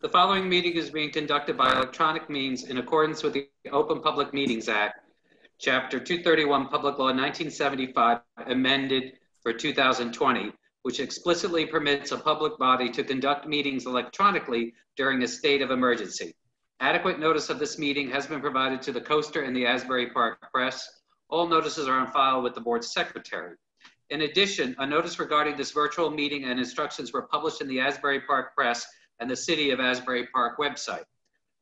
The following meeting is being conducted by electronic means in accordance with the Open Public Meetings Act, Chapter 231, Public Law 1975, amended for 2020, which explicitly permits a public body to conduct meetings electronically during a state of emergency. Adequate notice of this meeting has been provided to the Coaster and the Asbury Park Press. All notices are on file with the board's secretary. In addition, a notice regarding this virtual meeting and instructions were published in the Asbury Park Press and the City of Asbury Park website.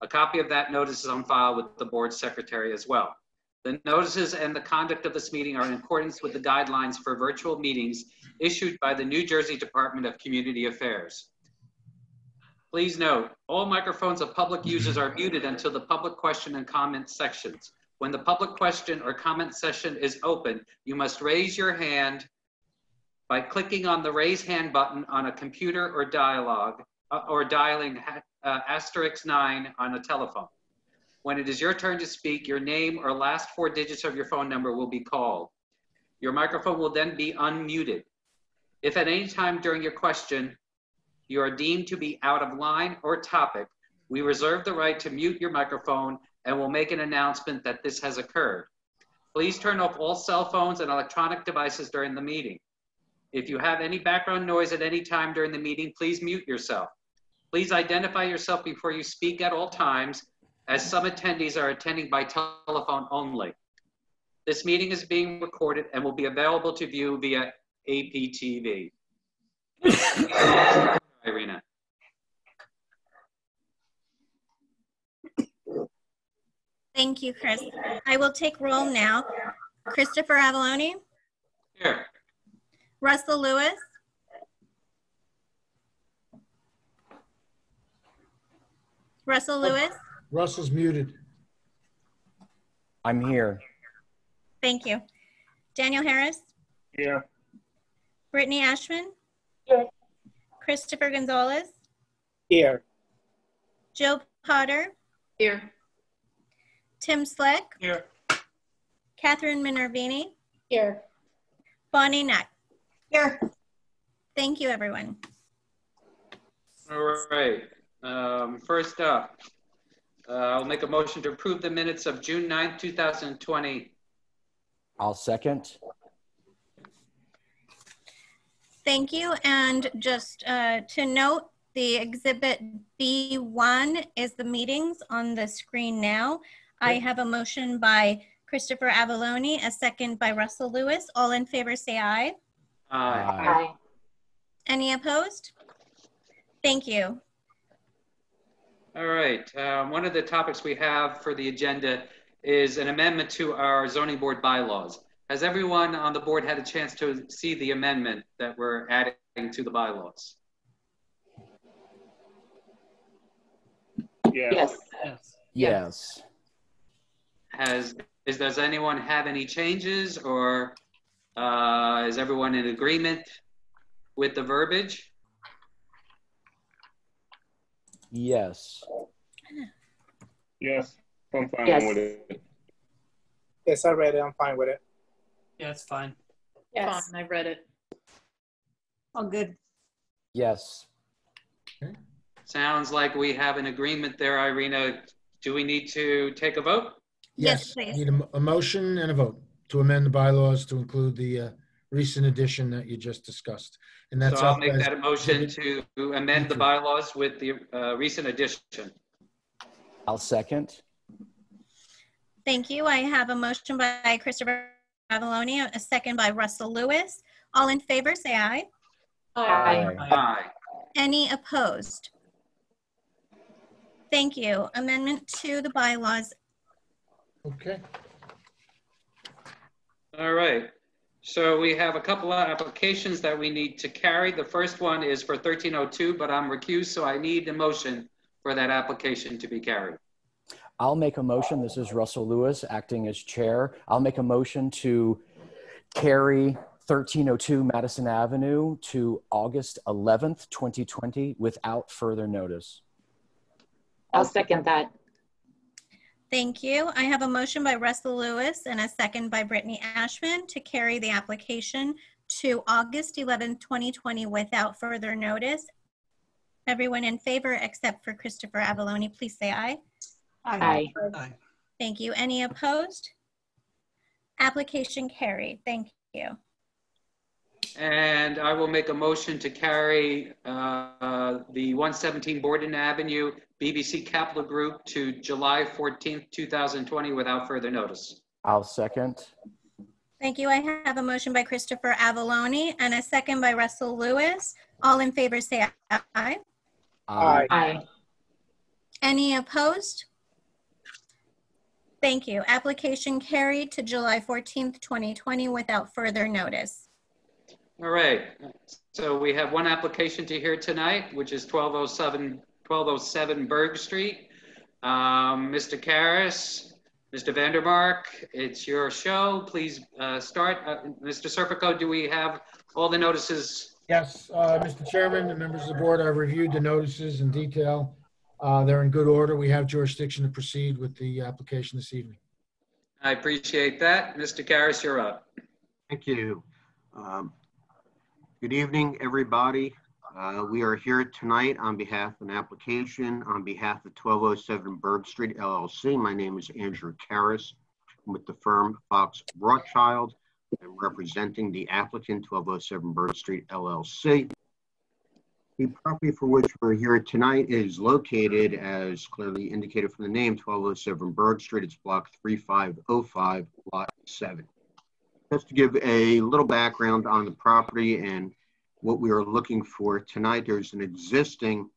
A copy of that notice is on file with the board secretary as well. The notices and the conduct of this meeting are in accordance with the guidelines for virtual meetings issued by the New Jersey Department of Community Affairs. Please note, all microphones of public users are muted until the public question and comment sections. When the public question or comment session is open, you must raise your hand by clicking on the raise hand button on a computer or dialogue uh, or dialing uh, asterisk nine on a telephone. When it is your turn to speak, your name or last four digits of your phone number will be called. Your microphone will then be unmuted. If at any time during your question you are deemed to be out of line or topic, we reserve the right to mute your microphone and will make an announcement that this has occurred. Please turn off all cell phones and electronic devices during the meeting. If you have any background noise at any time during the meeting, please mute yourself. Please identify yourself before you speak at all times, as some attendees are attending by telephone only. This meeting is being recorded and will be available to view via APTV. Irina. Thank you, Chris. I will take roll now. Christopher Avalone, Here. Russell Lewis, Russell oh, Lewis, Russell's muted. I'm here. thank you. Daniel Harris, Here. Brittany Ashman, Here. Christopher Gonzalez, Here. Joe Potter, Here. Tim Slick, Here. Catherine Minervini, Here. Bonnie Neck. Here. Thank you, everyone. All right. Um, first up, uh, I'll make a motion to approve the minutes of June 9th, 2020. I'll second. Thank you. And just uh, to note, the exhibit B1 is the meetings on the screen now. I have a motion by Christopher Avalone, a second by Russell Lewis. All in favor say aye. Aye. Aye. Any opposed? Thank you. All right. Um, one of the topics we have for the agenda is an amendment to our zoning board bylaws. Has everyone on the board had a chance to see the amendment that we're adding to the bylaws? Yes. Yes. Has is does anyone have any changes or uh, is everyone in agreement with the verbiage? Yes. Yes. I'm fine Yes. with it. Yes, I read it. I'm fine with it. Yeah, it's fine. Yes. Fine, I read it. All good. Yes. Sounds like we have an agreement there, Irina. Do we need to take a vote? Yes, Yes, please. need a, mo- a motion and a vote to amend the bylaws to include the uh, recent addition that you just discussed. And that's So I'll make that a motion to amend the bylaws with the uh, recent addition. I'll second. Thank you. I have a motion by Christopher Avalone, a second by Russell Lewis. All in favor say aye. Aye. Aye. Any opposed? Thank you. Amendment to the bylaws. Okay, All right. So we have a couple of applications that we need to carry. The first one is for 1302, but I'm recused, so I need a motion for that application to be carried. I'll make a motion. This is Russell Lewis acting as chair. I'll make a motion to carry 1302 Madison Avenue to August 11th, 2020 without further notice. I'll second that. Thank you. I have a motion by Russell Lewis and a second by Brittany Ashman to carry the application to August 11, 2020 without further notice. Everyone in favor except for Christopher Avaloni, please say aye. Aye. Thank you. Any opposed? Application carried. Thank you. And I will make a motion to carry uh, the 117 Borden Avenue BBC Capital Group to July 14th, 2020 without further notice. I'll second. Thank you. I have a motion by Christopher Avaloni and a second by Russell Lewis. All in favor say aye. Aye. Aye. Any opposed? Thank you. Application carried to July 14th, 2020 without further notice. All right, so we have one application to hear tonight, which is 1207, 1207 Bergh Street. Um, Mr. Karas, Mr. Vandermark, it's your show. Please uh, start. Uh, Mr. Serpico, do we have all the notices? Yes, uh, Mr. Chairman and members of the board, I've reviewed the notices in detail. Uh, They're in good order. We have jurisdiction to proceed with the application this evening. I appreciate that. Mr. Karas, you're up. Thank you. Um, Good evening, everybody. Uh, We are here tonight on behalf of an application on behalf of 1207 Bergh Street LLC. My name is Andrew Karras. I'm with the firm Fox Rothschild. I'm representing the applicant 1207 Bergh Street LLC. The property for which we're here tonight is located, as clearly indicated from the name, 1207 Bergh Street. It's block 3505, lot 7 just to give a little background on the property and what we are looking for tonight, there's an existing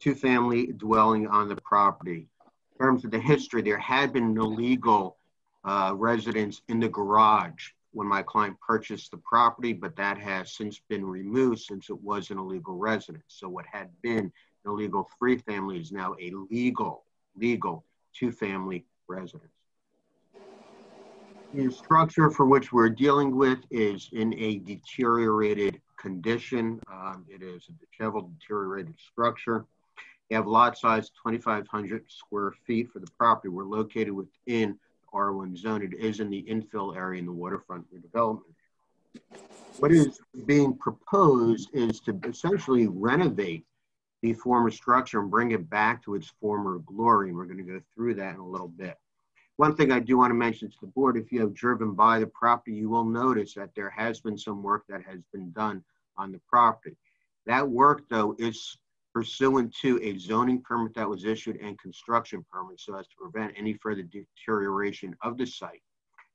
two-family dwelling on the property. In terms of the history, there had been an illegal uh, residence in the garage when my client purchased the property, but that has since been removed since it was an illegal residence. So what had been an illegal three-family is now a legal, legal two-family residence. The structure for which we're dealing with is in a deteriorated condition. Um, it is a disheveled, deteriorated structure. You have lot size 2,500 square feet for the property. We're located within R1 zone. It is in the infill area in the waterfront redevelopment. What is being proposed is to essentially renovate the former structure and bring it back to its former glory. And we're going to go through that in a little bit. One thing I do want to mention to the board, if you have driven by the property, you will notice that there has been some work that has been done on the property. That work, though, is pursuant to a zoning permit that was issued and construction permit so as to prevent any further deterioration of the site.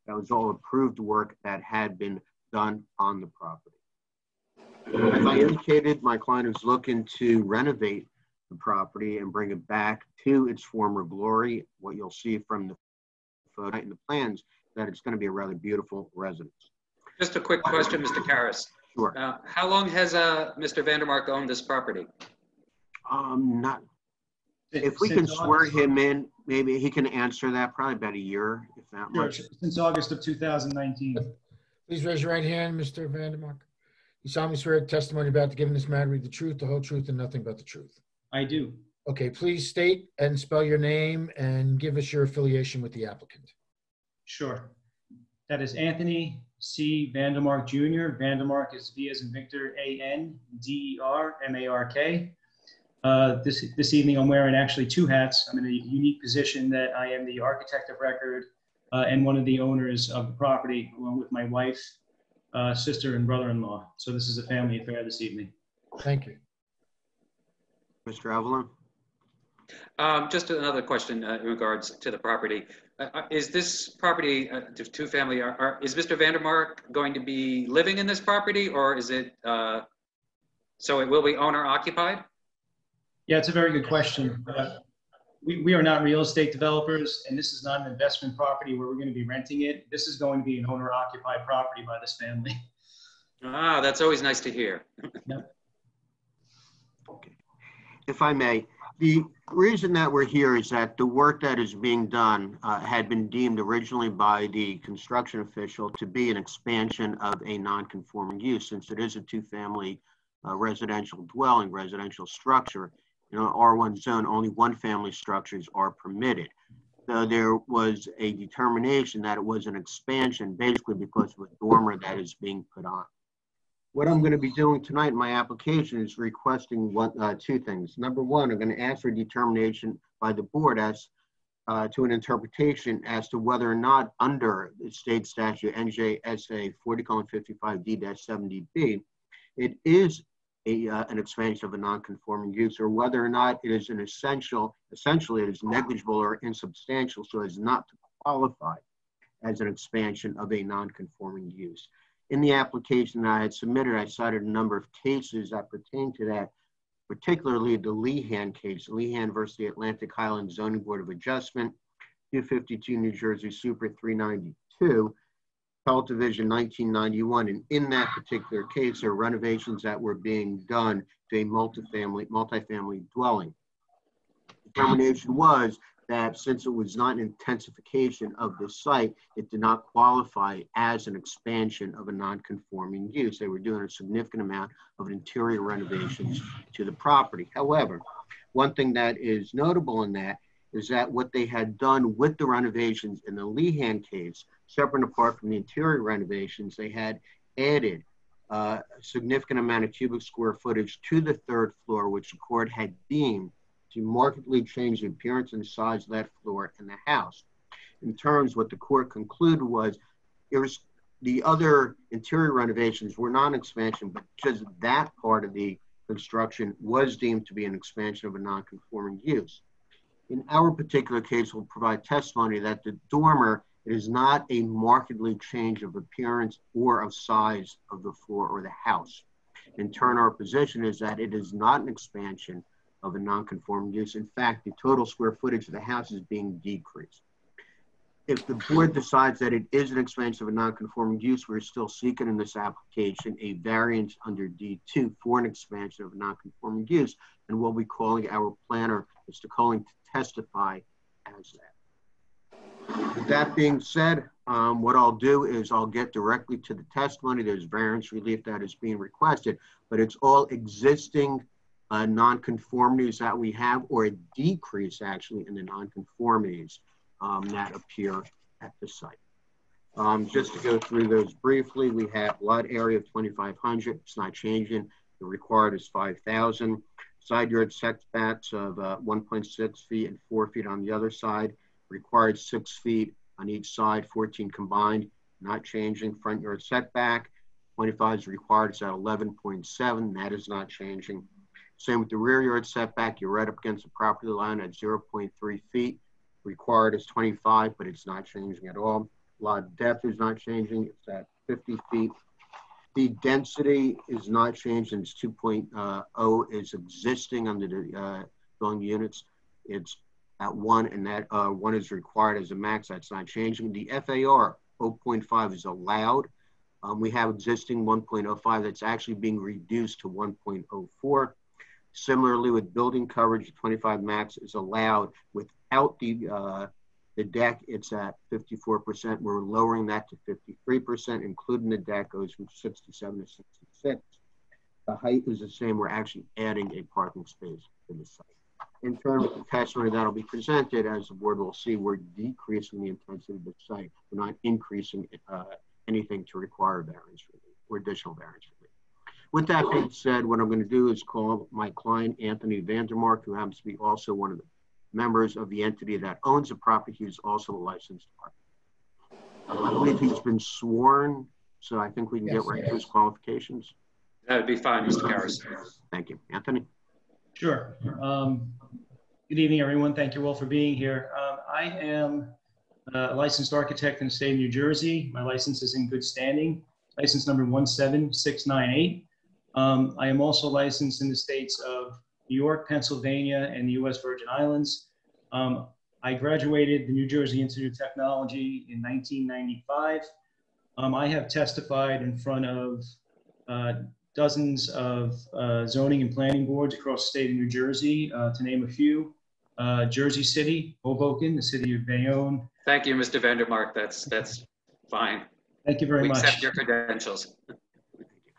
That was all approved work that had been done on the property. As I indicated, my client is looking to renovate the property and bring it back to its former glory. What you'll see from the photo and the plans, that it's going to be a rather beautiful residence. Just a quick question, Mr. Karas. Sure. Uh, How long has uh, Mr. Vandermark owned this property? Um, not, if we can Since swear August- him in, maybe he can answer that, probably about a year, if not Sure, much. Since August of 2019. Please raise your right hand, Mr. Vandermark. You solemnly swear the testimony about to give in this matter, read the truth, the whole truth, and nothing but the truth. I do. Okay, please state and spell your name and give us your affiliation with the applicant. Sure. That is Anthony C. Vandermark Jr. Vandermark is V as in Victor, A N D E R M A R K. Uh, This, this evening, I'm wearing actually two hats. I'm in a unique position that I am the architect of record uh, and one of the owners of the property, along with my wife, uh, sister, and brother-in-law. So this is a family affair this evening. Thank you. Mr. Evelyn? Um, Just another question uh, in regards to the property. Uh, uh, Is this property, uh, to two-family, are- are- is Mr. Vandermark going to be living in this property or is it, uh, so it will be owner occupied? Yeah, it's a very good question. Uh, We, we are not real estate developers, and this is not an investment property where we're going to be renting it. This is going to be an owner occupied property by this family. Ah, that's always nice to hear. If I may, the reason that we're here is that the work that is being done uh, had been deemed originally by the construction official to be an expansion of a non-conforming use, since it is a two-family uh, residential dwelling, residential structure. In an R1 zone, only one-family structures are permitted. So there was a determination that it was an expansion, basically because of a dormer that is being put on. What I'm going to be doing tonight in my application is requesting one, uh, two things. Number one, I'm going to ask for determination by the board as uh, to an interpretation as to whether or not under the state statute NJSA 40:55D-70B, it is a, uh, an expansion of a non-conforming use, or whether or not it is an essential, essentially it is negligible or insubstantial, so as not to qualify as an expansion of a non-conforming use. In the application that I had submitted, I cited a number of cases that pertain to that, particularly the Lehan case, Lehan versus the Atlantic Highlands Zoning Board of Adjustment, 252 New Jersey Super 392, Health Division 1991. And in that particular case, there are renovations that were being done to a multifamily, multifamily dwelling. The Determination was that since it was not an intensification of the site, it did not qualify as an expansion of a non-conforming use. They were doing a significant amount of interior renovations to the property. However, one thing that is notable in that is that what they had done with the renovations in the Lehan case, separate and apart from the interior renovations, they had added uh, a significant amount of cubic square footage to the third floor, which the court had deemed to markedly change the appearance and size of that floor in the house. In terms, what the court concluded was it was the other interior renovations were not an expansion, but because that part of the construction was deemed to be an expansion of a non-conforming use. In our particular case, we'll provide testimony that the dormer is not a markedly change of appearance or of size of the floor or the house. In turn, our position is that it is not an expansion of a non-conforming use. In fact, the total square footage of the house is being decreased. If the board decides that it is an expansion of a non-conforming use, we're still seeking in this application a variance under D2 for an expansion of a non-conforming use, and what we'll be calling our planner, Mr. Colling, to testify as that. With that being said, um, what I'll do is I'll get directly to the testimony. There's variance relief that is being requested, but it's all existing uh, nonconformities that we have or a decrease actually in the nonconformities um, that appear at the site. Um, just to go through those briefly, we have lot area of 2,500. It's not changing. The required is 5,000. Side yard setbacks of uh, 1.6 feet and 4 feet on the other side. Required 6 feet on each side, 14 combined. Not changing. Front yard setback, 25 is required. It's at 11.7. That is not changing. Same with the rear yard setback. You're right up against the property line at 0.3 feet. Required is 25, but it's not changing at all. Lot depth is not changing. It's at 50 feet. The density is not changing. It's 2.0 is existing under the uh, dwelling units. It's at one, and that uh, one is required as a max. That's not changing. The FAR 0.5 is allowed. Um, we have existing 1.05 that's actually being reduced to 1.04. Similarly, with building coverage, 25 max is allowed without the uh, the deck. It's at 54%. We're lowering that to 53%, including the deck goes from 67 to 66. The height is the same. We're actually adding a parking space to the site. In terms of the testimony that'll be presented, as the board will see, we're decreasing the intensity of the site. We're not increasing uh, anything to require variance relief or additional variance relief. With that being said, what I'm going to do is call my client, Anthony Vandermark, who happens to be also one of the members of the entity that owns the property. He's also a licensed partner. I believe he's been sworn, so I think we can Yes, get right yes. to his qualifications. That'd be fine, Mr. Karas. Thank you. Anthony? Sure. Um, Good evening, everyone. Thank you all for being here. Um, I am a licensed architect in the state of New Jersey. My license is in good standing, license number 17698. Um, I am also licensed in the states of New York, Pennsylvania, and the US Virgin Islands. Um, I graduated the New Jersey Institute of Technology in 1995. Um, I have testified in front of uh, dozens of uh, zoning and planning boards across the state of New Jersey, uh, to name a few. Uh, Jersey City, Hoboken, the city of Bayonne. Thank you, Mr. Vandermark. That's, that's fine. Thank you very We much. accept your credentials.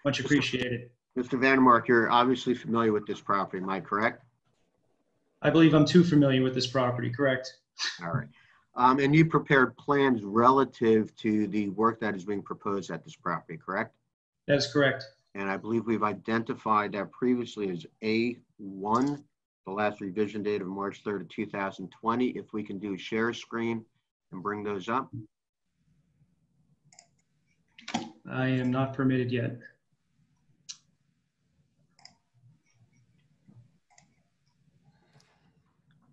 Much appreciated. Mr. Vandermark, you're obviously familiar with this property, am I correct? I believe I'm too familiar with this property, correct? All right. Um, and you prepared plans relative to the work that is being proposed at this property, correct? That is correct. And I believe we've identified that previously as A1, the last revision date of March 3rd of 2020. If we can do share screen and bring those up. I am not permitted yet.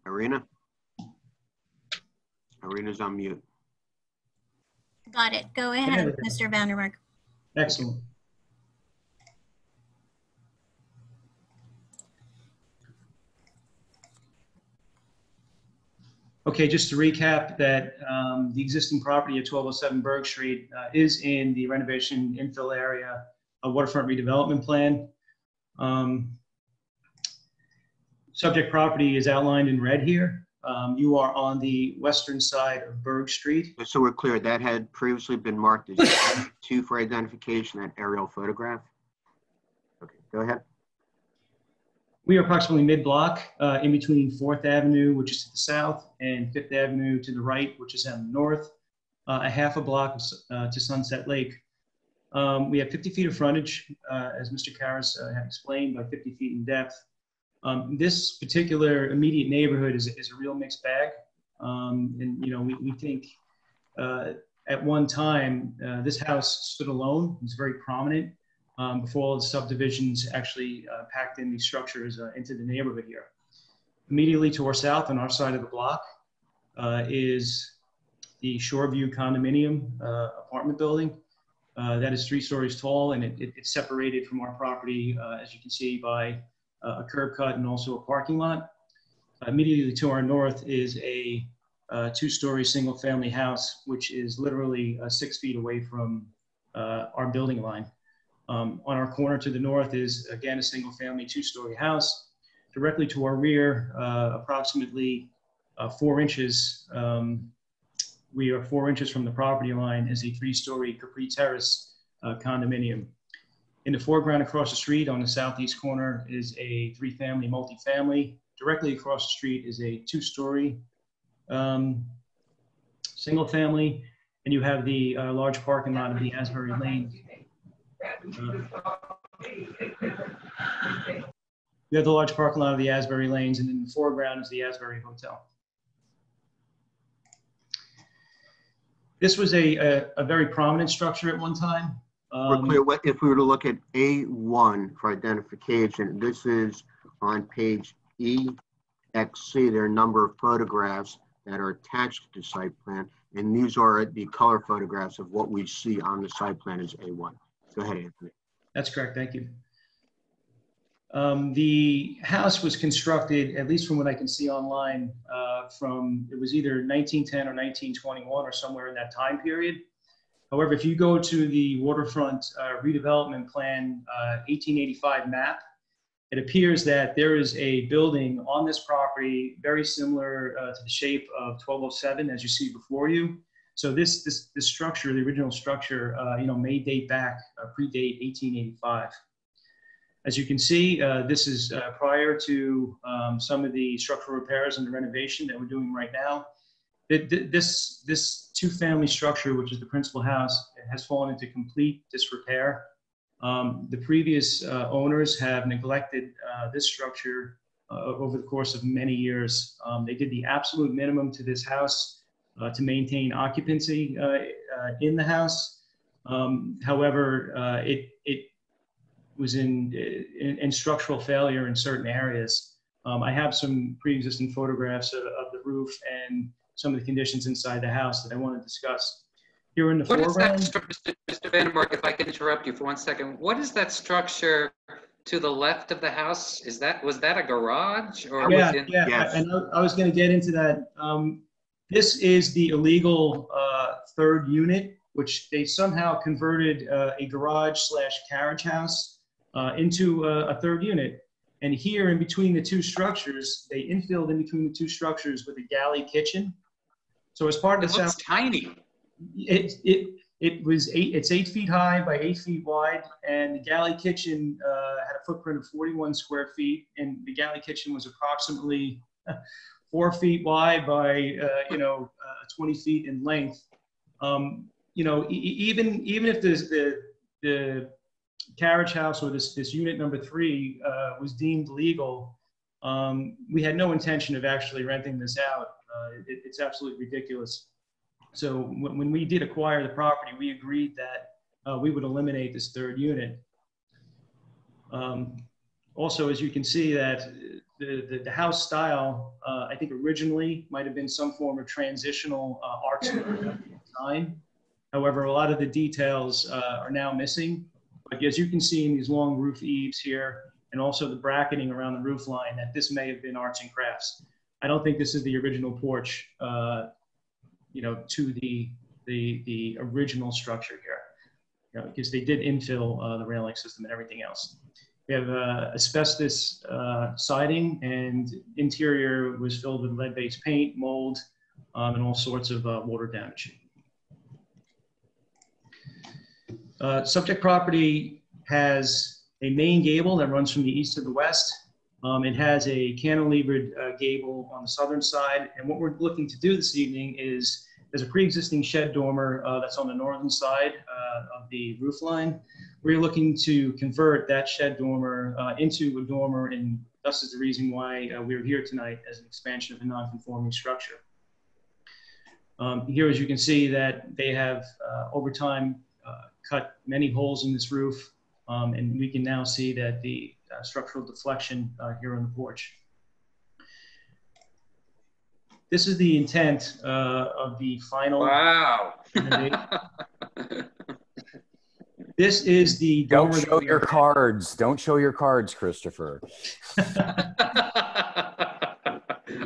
Irina? Irina's on mute. Got it. Go ahead, Mr. Vandermark. Excellent. Okay, just to recap that um, the existing property at 1207 Bergh Street uh, is in the renovation infill area, a waterfront redevelopment plan. Um, Subject property is outlined in red here. Um, You are on the western side of Bergh Street. Just so we're clear, that had previously been marked as two for identification, that aerial photograph. Okay, go ahead. We are approximately mid-block, uh, in between Fourth Avenue, which is to the south, and Fifth Avenue to the right, which is on the north, uh, a half a block uh, to Sunset Lake. Um, we have 50 feet of frontage, uh, as Mr. Karas uh, had explained, by 50 feet in depth. Um, this particular immediate neighborhood is, is a real mixed bag. Um, and, you know, we, we think uh, at one time, uh, this house stood alone, it was very prominent um, before all the subdivisions actually uh, packed in these structures uh, into the neighborhood here. Immediately to our south on our side of the block uh, is the Shoreview condominium uh, apartment building. That is three stories tall and it, it, it's separated from our property, as you can see, by a curb cut and also a parking lot. Immediately to our north is a two-story single-family house, which is literally six feet away from our building line. Um, on our corner to the north is, again, a single family two story house. Directly to our rear, uh, approximately uh, four inches, um, we are four inches from the property line, is a three story Capri Terrace uh, condominium. In the foreground across the street on the southeast corner is a three family multifamily. Directly across the street is a two story um, single family. And you have the uh, large parking lot of the Asbury Lane we have the large parking lot of the Asbury Lanes, and in the foreground is the Asbury Hotel. This was a, a, a very prominent structure at one time. We're Um, clear, what- if we were to look at A1 for identification, this is on page EXC. There are a number of photographs that are attached to the site plan, and these are the color photographs of what we see on the site plan as A1. Go ahead, Anthony. That's correct, thank you. Um, the house was constructed, at least from what I can see online, uh, from, it was either 1910 or 1921 or somewhere in that time period. However, if you go to the waterfront uh, redevelopment plan uh, 1885 map, it appears that there is a building on this property very similar uh, to the shape of 1207 as you see before you. So this, this, this structure, the original structure, uh, you know, may date back, uh, predate 1885. As you can see, uh, this is prior to um, some of the structural repairs and the renovation that we're doing right now. Th- th- This, this two-family structure, which is the principal house, has fallen into complete disrepair. Um, The previous uh, owners have neglected uh, this structure uh, over the course of many years. Um, They did the absolute minimum to this house uh, to maintain occupancy uh, uh, in the house. Um, However, it, it was in, in, in structural failure in certain areas. Um, I have some pre-existing photographs of, of the roof and some of the conditions inside the house that I want to discuss. Here in the What is that, foreground, stru- Mr. Vandermark, if I can interrupt you for one second, what is that structure to the left of the house? Is that, was that a garage or? yeah, was it- yeah, Yes. and I, I was going to get into that. Um, this is the illegal uh, third unit, which they somehow converted uh, a garage slash carriage house uh, into a, a third unit. And here, in between the two structures, they infilled in between the two structures with a galley kitchen. So as part of It the looks tiny. it it it was eight. It's eight feet high by eight feet wide, and the galley kitchen uh, had a footprint of 41 square feet, and the galley kitchen was approximately four feet wide by uh, you know uh, 20 feet in length. Um, you know, e- even even if the the the carriage house or this, this unit number three uh, was deemed legal, um, we had no intention of actually renting this out. Uh, it, it's absolutely ridiculous. So when, when we did acquire the property, we agreed that uh, we would eliminate this third unit. Um, also, as you can see that the, the, the house style, uh, I think originally might have been some form of transitional uh, art design. However, a lot of the details uh, are now missing. But as you can see in these long roof eaves here, and also the bracketing around the roof line, that this may have been arts and crafts. I don't think this is the original porch, uh, you know, to the, the, the original structure here. You know, because they did infill uh, the railing system and everything else. We have uh, asbestos uh, siding and interior was filled with lead-based paint, mold, um, and all sorts of uh, water damage. Uh, subject property has a main gable that runs from the east to the west. Um, it has a cantilevered uh, gable on the southern side. And what we're looking to do this evening is there's a pre-existing shed dormer uh, that's on the northern side uh, of the roof line. We're looking to convert that shed dormer uh, into a dormer, and thus is the reason why uh, we're here tonight as an expansion of a non-conforming structure. Um, here, as you can see, that they have uh, over time cut many holes in this roof, um, and we can now see that the structural deflection uh, here on the porch. This is the intent uh, of the final. Wow. This is the. Don't show your are- cards. Don't show your cards, Christopher.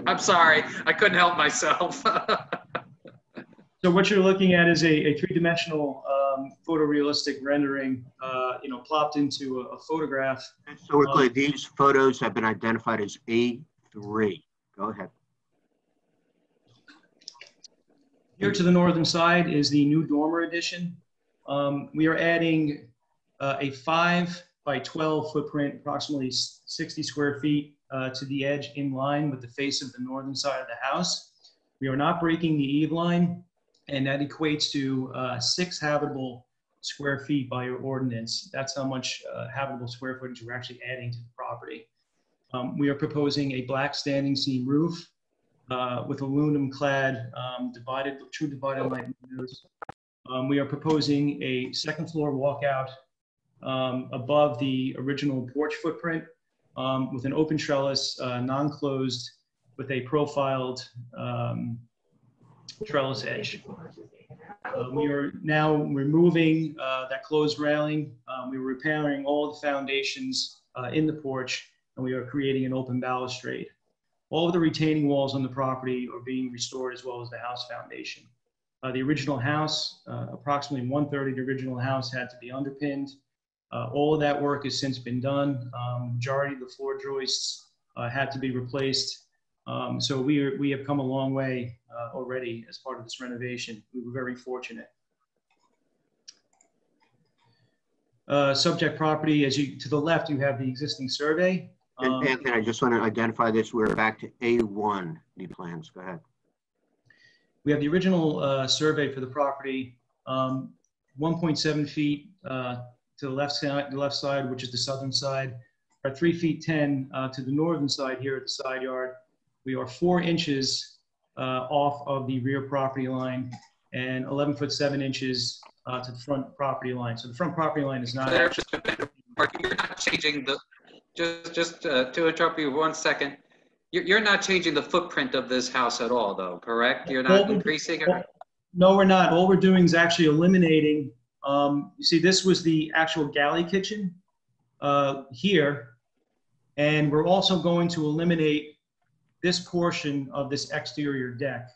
I'm sorry, I couldn't help myself. So what you're looking at is a, a three-dimensional um, photorealistic rendering, uh, you know, plopped into a, a photograph. So we're these photos have been identified as A3. Go ahead. Here to the northern side is the new dormer addition. Um, we are adding uh, a five by 12 footprint, approximately 60 square feet uh, to the edge in line with the face of the northern side of the house. We are not breaking the eave line, and that equates to uh, six habitable square feet by your ordinance. That's how much uh, habitable square footage we're actually adding to the property. Um, we are proposing a black standing seam roof uh, with aluminum clad um, divided, true divided line windows. Um, we are proposing a second floor walkout um, above the original porch footprint um, with an open trellis, uh, non-closed, with a profiled um, trellis edge. Uh, we are now removing uh, that closed railing. Um, we're repairing all the foundations uh, in the porch, and we are creating an open balustrade. All of the retaining walls on the property are being restored as well as the house foundation. Uh, the original house, uh, approximately one third of the original house had to be underpinned. All of that work has since been done. Um, majority of the floor joists had to be replaced. Um, so we, are, we have come a long way uh, already as part of this renovation. We were very fortunate. Uh, subject property, as you to the left, you have the existing survey. And Um, Anthony, I just want to identify this. We're back to A1, the plans. Go ahead. We have the original uh, survey for the property, um, 1.7 feet uh, to the left side, the left side, which is the southern side, or 3 feet 10 uh, to the northern side here at the side yard. We are four inches uh, off of the rear property line and 11 foot 7 inches uh, to the front property line. So the front property line is not There, actually Mr. Vandermark, You're not changing the, just, just uh, to interrupt you one second. You're, you're not changing the footprint of this house at all, though, correct? You're not we- increasing it? No, we're not. All we're doing is actually eliminating, um, you see, this was the actual galley kitchen, uh, here. And we're also going to eliminate this portion of this exterior deck.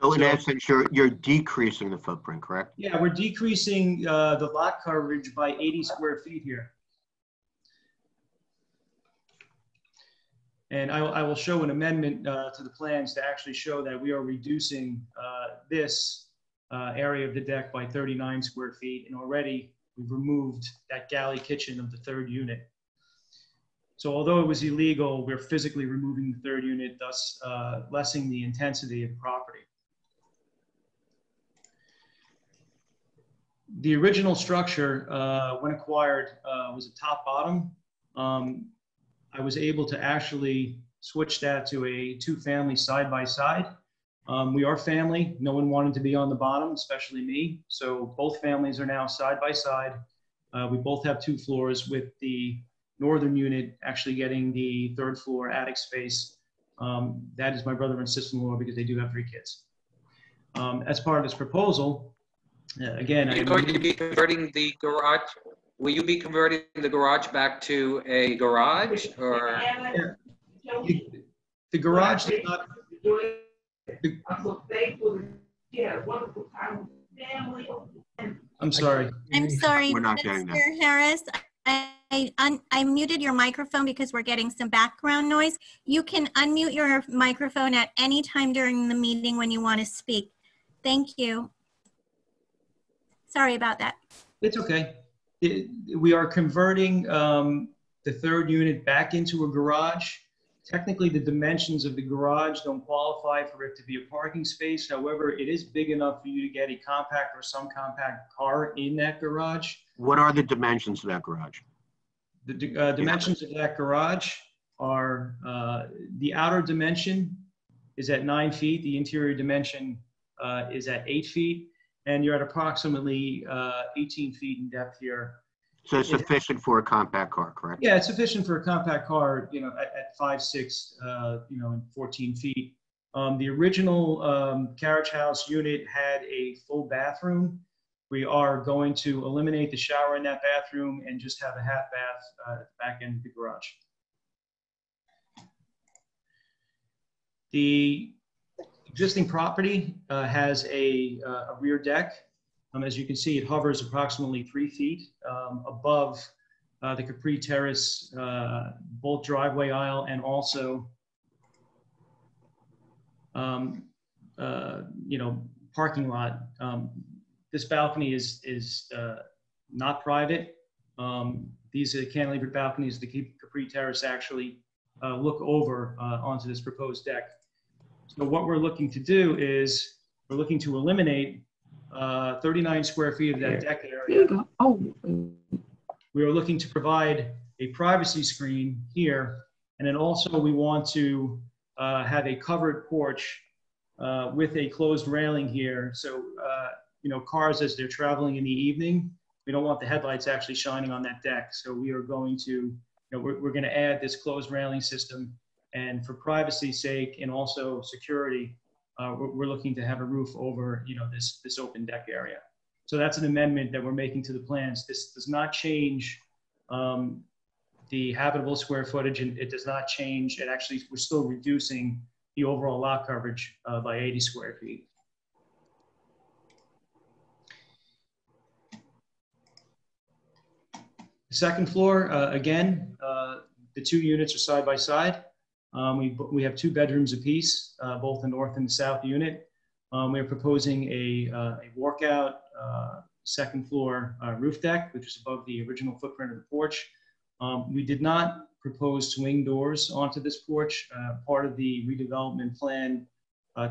So in essence, you're, you're decreasing the footprint, correct? Yeah, we're decreasing, uh, the lot coverage by 80 square feet here. And I, will- I will show an amendment, uh, to the plans to actually show that we are reducing, uh, this, uh, area of the deck by 39 square feet. And already we've removed that galley kitchen of the third unit. So although it was illegal, we're physically removing the third unit, thus, uh, lessening the intensity of the property. the original structure, uh, when acquired, uh, was a top bottom. Um, I was able to actually switch that to a two family side by side. Um, we are family. No one wanted to be on the bottom, especially me. So both families are now side by side. Uh, we both have two floors with the northern unit actually getting the third floor attic space. Um, that is my brother and sister-in-law because they do have three kids. Um, as part of this proposal, uh, again, Are I you going to be converting the garage? Will you be converting the garage back to a garage or? the garage does not, I'm so thankful. Yeah, wonderful time with family. I'm sorry. I'm sorry, We're not getting that. Mr. Harris. I, I un- I muted your microphone because we're getting some background noise. You can unmute your microphone at any time during the meeting when you want to speak. Thank you. Sorry about that. It's okay. It- We are converting um, the third unit back into a garage. Technically, the dimensions of the garage don't qualify for it to be a parking space. However, it is big enough for you to get a compact or some compact car in that garage. What are the dimensions of that garage? The uh, dimensions of that garage are, uh, the outer dimension is at nine feet, the interior dimension uh, is at eight feet, and you're at approximately uh, 18 feet in depth here. So it's sufficient for a compact car, correct? Yeah, it's sufficient for a compact car, you know, at, at five, six, uh, you know, and 14 feet. Um, the original um, carriage house unit had a full bathroom. We are going to eliminate the shower in that bathroom and just have a half bath uh, back end of the garage. The existing property uh, has a, uh, a rear deck. Um, as you can see, it hovers approximately three feet um, above uh, the Capri Terrace, uh, both driveway aisle and also, um, uh, you know, parking lot. This balcony is, is uh, not private. Um, these are cantilevered balconies, the Capri Terrace actually uh, look over uh, onto this proposed deck. So what we're looking to do is we're looking to eliminate uh, 39 square feet of that deck area. Oh. We are looking to provide a privacy screen here. And then also we want to uh, have a covered porch uh, with a closed railing here. So, uh, you know, cars as they're traveling in the evening, we don't want the headlights actually shining on that deck. So we are going to, you know, we're, we're going to add this closed railing system. And for privacy's sake and also security, uh, we're, we're looking to have a roof over, you know, this, this open deck area. So that's an amendment that we're making to the plans. This does not change um, the habitable square footage and it does not change. It actually, we're still reducing the overall lot coverage uh, by 80 square feet. The Second floor, uh, again, uh, the two units are side by side. Um, we, we have two bedrooms apiece, uh, both the north and south unit. Um, we are proposing a, uh, a walkout uh, second floor uh, roof deck, which is above the original footprint of the porch. Um, we did not propose swing doors onto this porch. Part of the redevelopment plan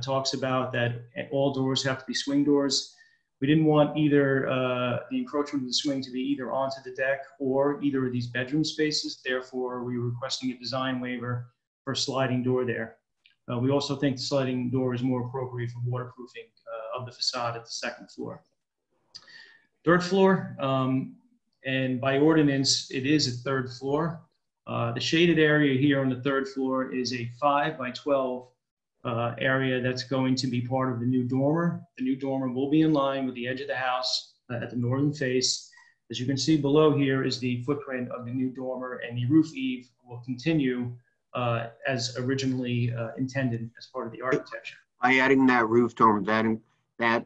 talks about that all doors have to be swing doors. We didn't want either uh, the encroachment of the swing to be either onto the deck or either of these bedroom spaces. Therefore, we were requesting a design waiver for sliding door there. Uh, we also think the sliding door is more appropriate for waterproofing uh, of the facade at the second floor. Third floor, um, and by ordinance, it is a third floor. Uh, the shaded area here on the third floor is a five by 12 uh, area that's going to be part of the new dormer. The new dormer will be in line with the edge of the house uh, at the northern face. As you can see below here is the footprint of the new dormer and the roof eave will continue uh, as originally uh, intended as part of the architecture. By adding that roof dormer, that, that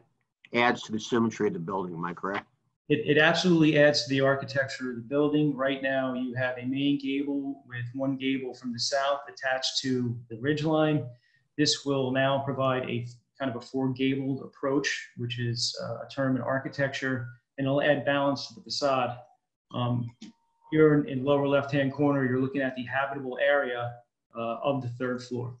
adds to the symmetry of the building, am I correct? It, it absolutely adds to the architecture of the building. Right now, you have a main gable with one gable from the south attached to the ridge line. This will now provide a kind of a four gabled approach, which is uh, a term in architecture, and it'll add balance to the facade. Um, here in, in lower left-hand corner, you're looking at the habitable area uh, of the third floor.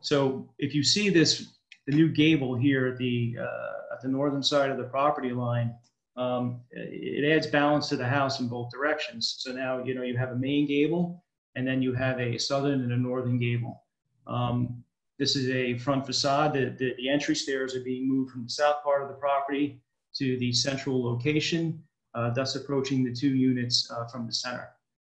So if you see this the new gable here at the, uh, at the northern side of the property line, um, it adds balance to the house in both directions. So now, you know, you have a main gable and then you have a southern and a northern gable. Um, this is a front facade. The, the, the entry stairs are being moved from the south part of the property to the central location, uh, thus approaching the two units uh, from the center.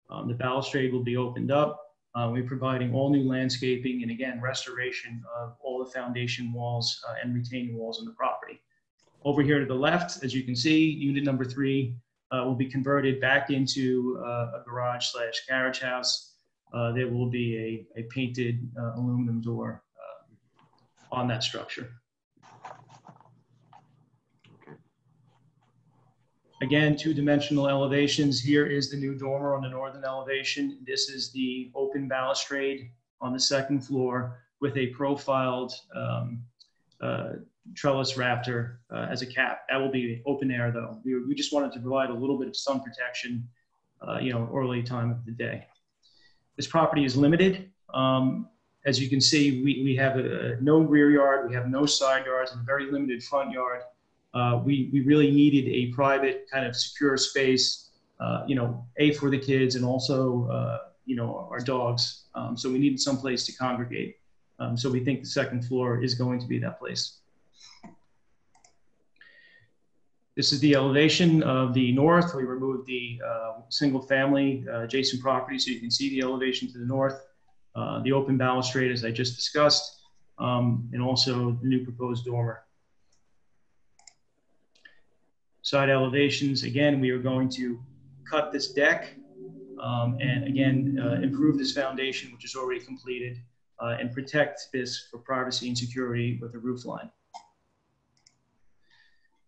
Um, the balustrade will be opened up. Uh, we're providing all new landscaping and again, restoration of all the foundation walls uh, and retaining walls on the property. Over here to the left, as you can see, unit number three uh, will be converted back into uh, a garage slash carriage house. Uh, there will be a, a painted uh, aluminum door uh, on that structure. Again, two-dimensional elevations. Here is the new dormer on the northern elevation. This is the open balustrade on the second floor with a profiled um, uh, trellis rafter uh, as a cap. That will be open air though. We, we just wanted to provide a little bit of sun protection, uh, you know, early time of the day. This property is limited. Um, as you can see, we, we have a, no rear yard, we have no side yards, and a very limited front yard. Uh, we, we really needed a private kind of secure space, uh, you know, A, for the kids and also, uh, you know, our dogs. Um, so we needed some place to congregate. Um, so we think the second floor is going to be that place. This is the elevation of the north. We removed the uh, single family uh, adjacent property so you can see the elevation to the north, uh, the open balustrade as I just discussed, um, and also the new proposed dormer. Side elevations, again, we are going to cut this deck um, and again, uh, improve this foundation, which is already completed, uh, and protect this for privacy and security with a roof line.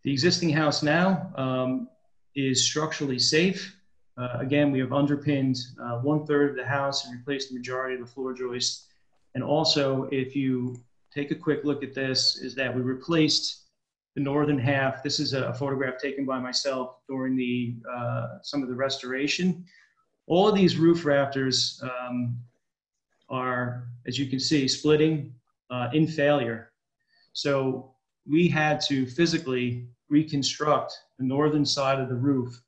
The existing house now um, is structurally safe. Uh, again, we have underpinned uh, one third of the house and replaced the majority of the floor joists. And also, if you take a quick look at this, is that we replaced the northern half. This is a photograph taken by myself during the uh, some of the restoration. All of these roof rafters um, are, as you can see, splitting uh, in failure. So we had to physically reconstruct the northern side of the roof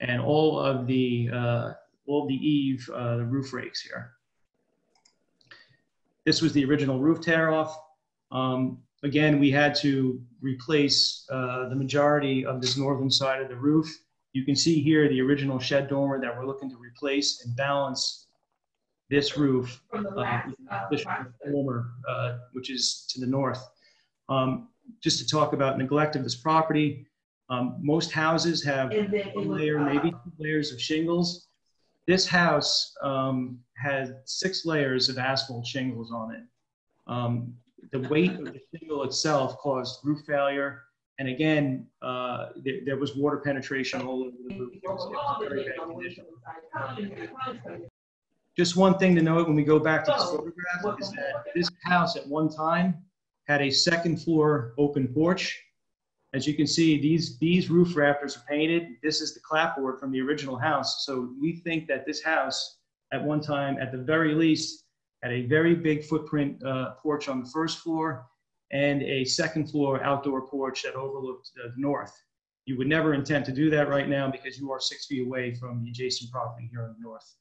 and all of the uh, all of the eave, uh, the roof rakes here. This was the original roof tear off. Um, again, we had to replace uh, the majority of this northern side of the roof. You can see here the original shed dormer that we're looking to replace and balance this roof, uh, this dormer, uh, which is to the north. Um, just to talk about neglect of this property, um, most houses have one layer, maybe two layers of shingles. This house um, had six layers of asphalt shingles on it. Um, the weight of the shingle itself caused roof failure. And again, uh, there, there, was water penetration all over the roof. Just one thing to note when we go back to this photograph is that this house at one time had a second floor open porch. As you can see, these, these roof rafters are painted. This is the clapboard from the original house. So we think that this house at one time, at the very least, had a very big footprint uh, porch on the first floor and a second floor outdoor porch that overlooked the north. You would never intend to do that right now because you are six feet away from the adjacent property here in the north.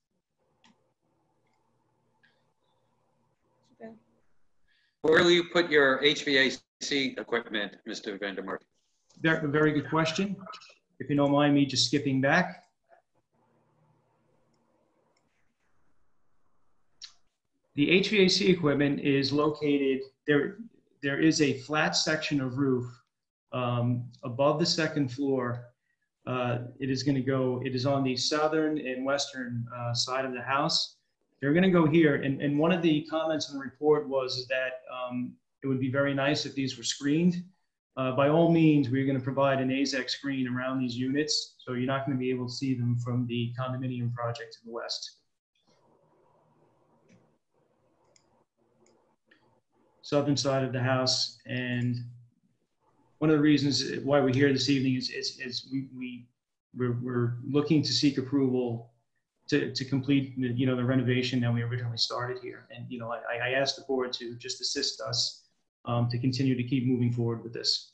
Where will you put your HVAC equipment, Mr. Vandermark? Very, very good question. If you don't mind me just skipping back. The HVAC equipment is located, there, there is a flat section of roof um, above the second floor. Uh, it is going to go, it is on the southern and western uh, side of the house. They're going to go here. And, and one of the comments in the report was that um, it would be very nice if these were screened. Uh, by all means, we're going to provide an AZEK screen around these units, so you're not going to be able to see them from the condominium project to the west. Southern side of the house, and one of the reasons why we're here this evening is, is, is we, we we're, we're looking to seek approval to, to complete, you know, the renovation that we originally started here. And, you know, I, I asked the board to just assist us um, to continue to keep moving forward with this.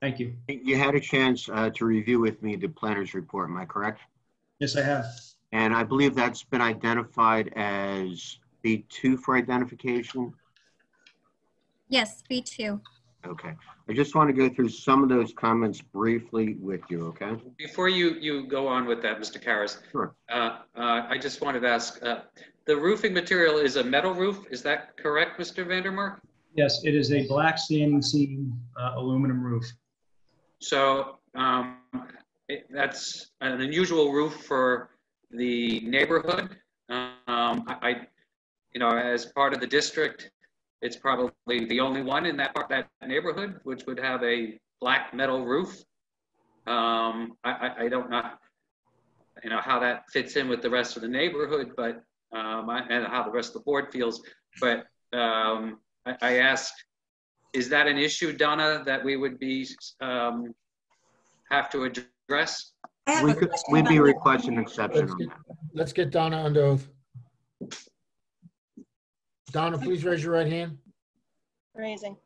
Thank you. You had a chance uh, to review with me the planner's report, am I correct? Yes, I have. And I believe that's been identified as B2 for identification. Yes, B2. Okay. I just want to go through some of those comments briefly with you, okay? Before you, you go on with that, Mr. Karas, Sure. uh, uh, I just wanted to ask, uh, the roofing material is a metal roof, is that correct, Mr. Vandermark? Yes, it is a black standing seam uh, aluminum roof. So um, it- that's an unusual roof for the neighborhood. Um, I, I- you know, as part of the district, it's probably the only one in that part, that neighborhood, which would have a black metal roof. Um, I, I, I don't know, you know, how that fits in with the rest of the neighborhood, but, um, I- and how the rest of the board feels. But um, I, I ask, is that an issue, Donna, that we would be, um, have to address? I have We a could, we'd be about- requesting an exception Let's on get, that. let's get Donna under oath. Donna, please raise your right hand. Raising.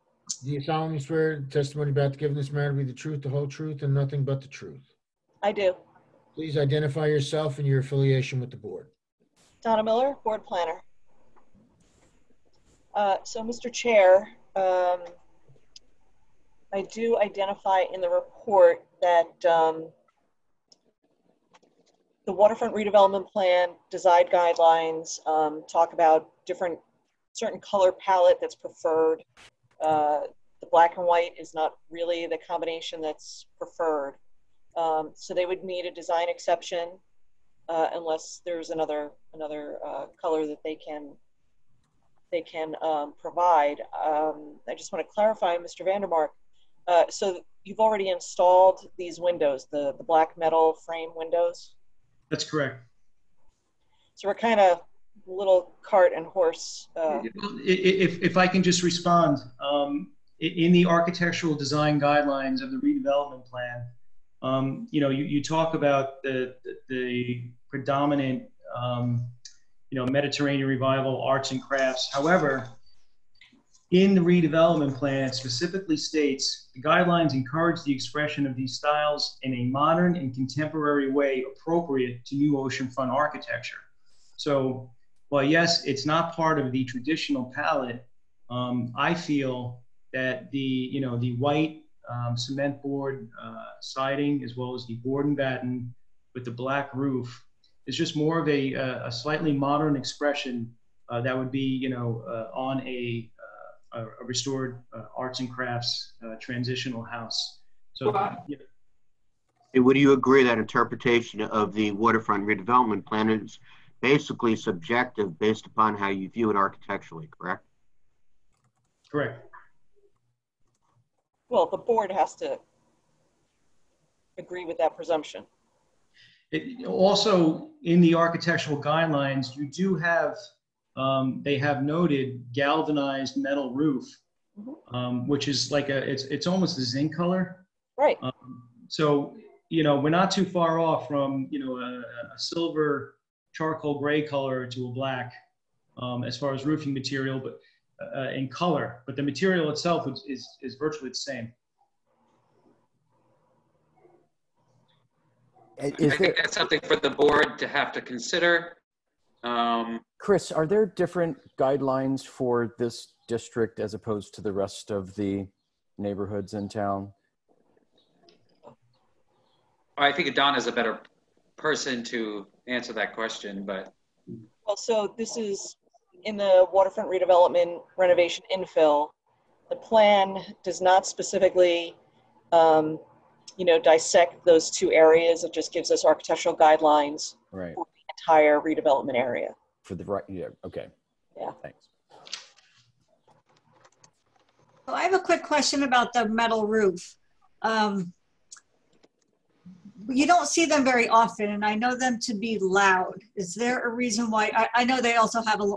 Do you solemnly swear the testimony about to give in this matter to be the truth, the whole truth, and nothing but the truth? I do. Please identify yourself and your affiliation with the board. Donna Miller, Board Planner. Uh, So, Mr. Chair, um, I do identify in the report that um, the waterfront redevelopment plan, design guidelines um, talk about different, certain color palette that's preferred. Uh, The black and white is not really the combination that's preferred. Um, So they would need a design exception uh, unless there's another, another uh, color that they can, they can um, provide. Um, I just want to clarify, Mr. Vandermark, uh, so you've already installed these windows, the, the black metal frame windows? That's correct. So we're kind of little cart and horse. uh, If, if I can just respond, um, in the architectural design guidelines of the redevelopment plan, um, you know, you, you talk about the, the predominant, um, you know, Mediterranean revival arts and crafts. However, in the redevelopment plan, it specifically states the guidelines encourage the expression of these styles in a modern and contemporary way appropriate to new oceanfront architecture. So well, yes, it's not part of the traditional palette. Um, I feel that the, you know, the white um, cement board uh, siding as well as the board and batten with the black roof is just more of a, a a slightly modern expression uh, that would be, you know, uh, on a, uh, a a restored uh, arts and crafts uh, transitional house. So, you know, And Would you agree that interpretation of the waterfront redevelopment plan is basically subjective based upon how you view it architecturally, correct? correct. Well, the board has to agree with that presumption. It, also, in the architectural guidelines, you do have, um, they have noted galvanized metal roof, Mhm. um, which is like a, it's, it's almost a zinc color. Right. Um, so, you know, we're not too far off from, you know, a, a silver charcoal gray color to a black um, as far as roofing material, but uh, in color. But the material itself is, is, is virtually the same. I- I Is there, think that's something for the board to have to consider. Um, Chris, are there different guidelines for this district as opposed to the rest of the neighborhoods in town? I think Don is a better person to answer that question, but Well, so this is in the waterfront redevelopment renovation infill. The plan does not specifically, um, you know, dissect those two areas. It just gives us architectural guidelines Right. for the entire redevelopment area. For the right, yeah, okay. Yeah. Thanks. So I have a quick question about the metal roof. Um, you don't see them very often, and I know them to be loud. Is there a reason why? I, I know they also have a,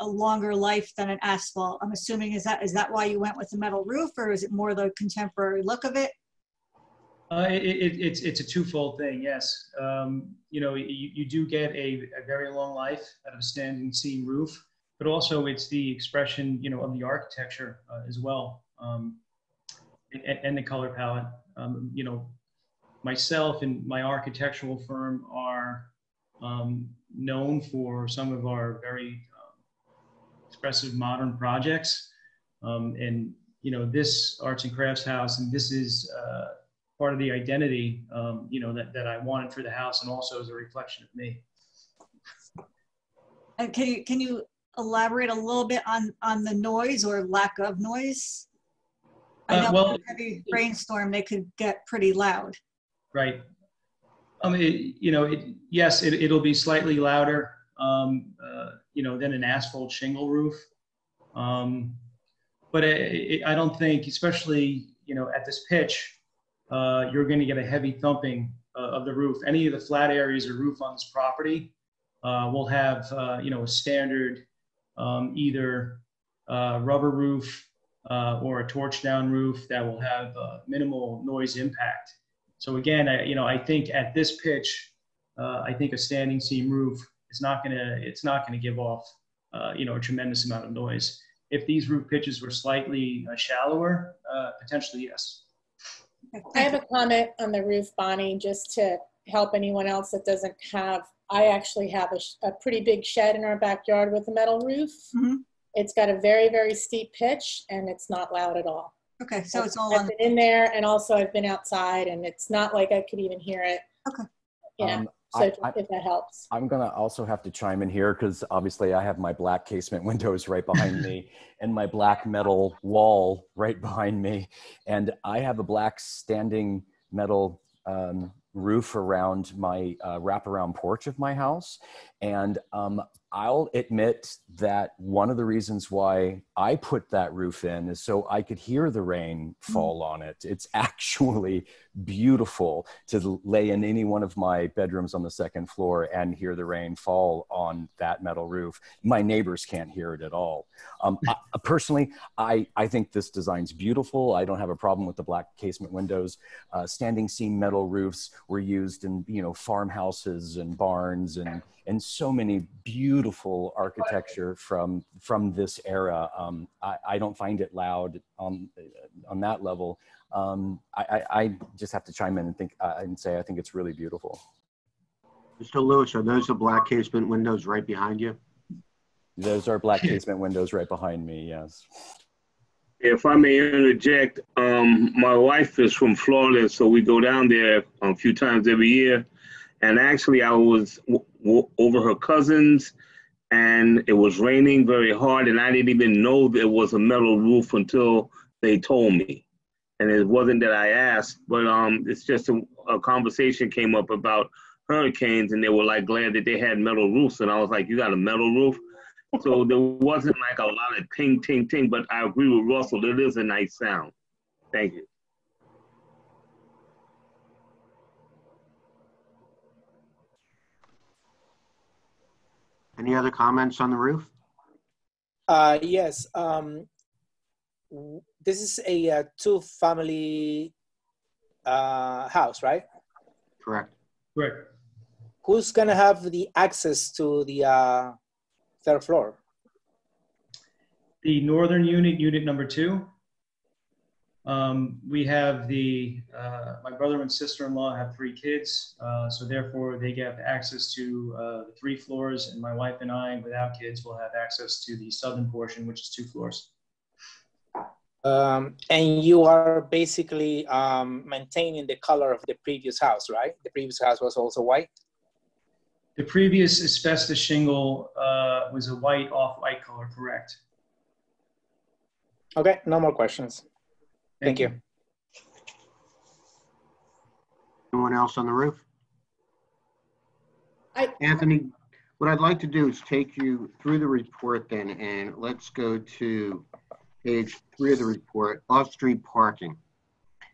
a longer life than an asphalt. I'm assuming is that is that why you went with the metal roof, or is it more the contemporary look of it? Uh, it, it, it's it's a twofold thing. Yes, um, you know, you, you do get a, a very long life out of a standing seam roof. but also it's the expression, you know, of the architecture uh, as well, um, and, and the color palette. Um, you know, myself and my architectural firm are um, known for some of our very um, expressive modern projects. Um, and, you know, this arts and crafts house, and this is uh, part of the identity, um, you know, that, that I wanted for the house and also as a reflection of me. And can you, can you elaborate a little bit on, on the noise or lack of noise? I Uh, know well- with a heavy rainstorm, they could get pretty loud. Right. I mean, you know, it, yes, it, it'll be slightly louder, um, uh, you know, than an asphalt shingle roof. Um, but it, it, I don't think, especially, you know, at this pitch, uh, you're going to get a heavy thumping uh, of the roof. Any of the flat areas or roof on this property uh, will have, uh, you know, a standard um, either uh, rubber roof uh, or a torch down roof that will have minimal noise impact. So again, I, you know, I think at this pitch, uh, I think a standing seam roof is not gonna, it's not gonna give off, uh, you know, a tremendous amount of noise. If these roof pitches were slightly uh, shallower, uh, potentially yes. I have a comment on the roof, Bonnie, just to help anyone else that doesn't have. I actually have a, sh- a pretty big shed in our backyard with a metal roof. Mhm. It's got a very, very steep pitch and it's not loud at all. Okay, so it's all I've on, been in there and also I've been outside and it's not like I could even hear it. Okay. Yeah, Um, so I- if, I- if that helps. I'm gonna also have to chime in here because obviously I have my black casement windows right behind me and my black metal wall right behind me. And I have a black standing metal um, roof around my uh, wraparound porch of my house. And um, I'll admit that one of the reasons why I put that roof in is so I could hear the rain fall on it. It's actually beautiful to lay in any one of my bedrooms on the second floor and hear the rain fall on that metal roof. My neighbors can't hear it at all. Um, I, personally, I, I think this design's beautiful. I don't have a problem with the black casement windows. Uh, standing seam metal roofs were used in you know farmhouses and barns and and so many beautiful architecture from from this era. Um, I, I don't find it loud on on that level. Um, I, I, I just have to chime in and think uh, and say I think it's really beautiful. Mr. Lewis, are those the black casement windows right behind you? Those are black casement windows right behind me. Yes. If I may interject, um, my wife is from Florida, so we go down there a few times every year. And actually, I was w- w- over her cousins, and it was raining very hard, and I didn't even know there was a metal roof until they told me. And it wasn't that I asked, but um, it's just a, a conversation came up about hurricanes, and they were like glad that they had metal roofs, and I was like, "You got a metal roof?" So there wasn't like a lot of ting, ting, ting, but I agree with Russell. It is a nice sound. Thank you. Any other comments on the roof? Uh, yes. Um, this is a uh, two-family uh, house, right? Correct. Correct. Who's gonna have the access to the uh, third floor? The northern unit, unit number two. Um, we have the, uh, my brother and sister-in-law have three kids, uh, so therefore they get access to uh, the three floors, and my wife and I, without kids, will have access to the southern portion, which is two floors. Um, and you are basically um, maintaining the color of the previous house, right? The previous house was also white. The previous asbestos shingle uh, was a white, off-white color, correct? Okay, no more questions. Thank you. Anyone else on the roof? I- Anthony, what I'd like to do is take you through the report then, and let's go to page three of the report, off-street parking.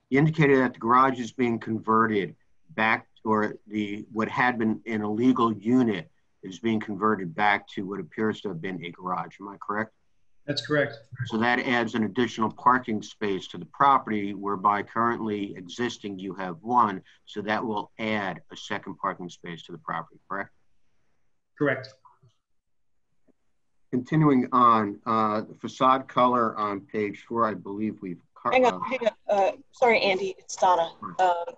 You indicated that the garage is being converted back, or the, what had been an illegal unit is being converted back to what appears to have been a garage. Am I correct? That's correct. So that adds an additional parking space to the property whereby currently existing you have one, so that will add a second parking space to the property, correct? Correct. Continuing on, uh, the facade color on page four, I believe we've. co- Hang on, hang on. Uh, sorry, Andy, it's Donna. Um,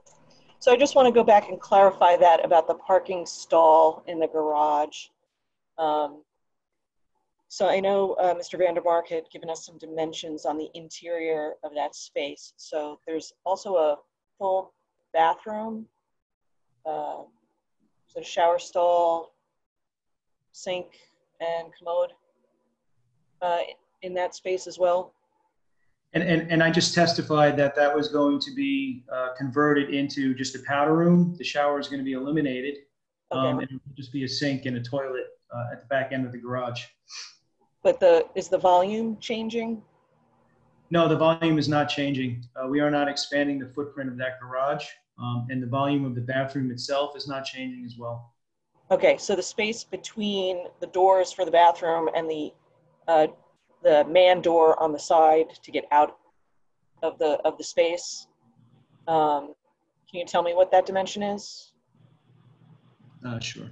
so I just want to go back and clarify that about the parking stall in the garage. Um, so I know uh, Mr. Vandermark had given us some dimensions on the interior of that space. So there's also a full bathroom, uh, so shower stall, sink, and commode uh, in that space as well. And, and, and I just testified that that was going to be uh, converted into just a powder room. The shower is going to be eliminated. Um, and it will just be a sink and a toilet uh, at the back end of the garage. But the is the volume changing? No, the volume is not changing. Uh, we are not expanding the footprint of that garage. Um, and the volume of the bathroom itself is not changing as well. Okay, so the space between the doors for the bathroom and the uh, the man door on the side to get out of the of the space. Um, can you tell me what that dimension is? Uh, sure.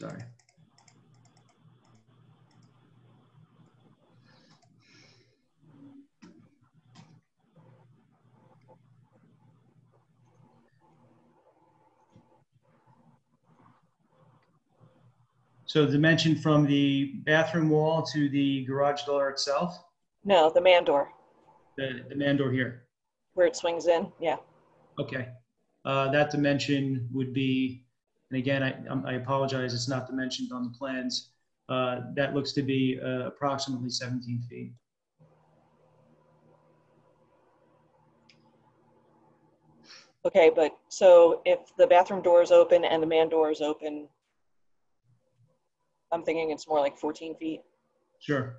Sorry. So the dimension from the bathroom wall to the garage door itself, No, the man door the, the man door here. where it swings in. Yeah. Okay. Uh, That dimension would be, and again, I I'm- apologize, it's not dimensioned on the plans. Uh, That looks to be uh, approximately 17 feet. Okay, but so if the bathroom door is open and the man door is open, I'm thinking it's more like 14 feet. Sure,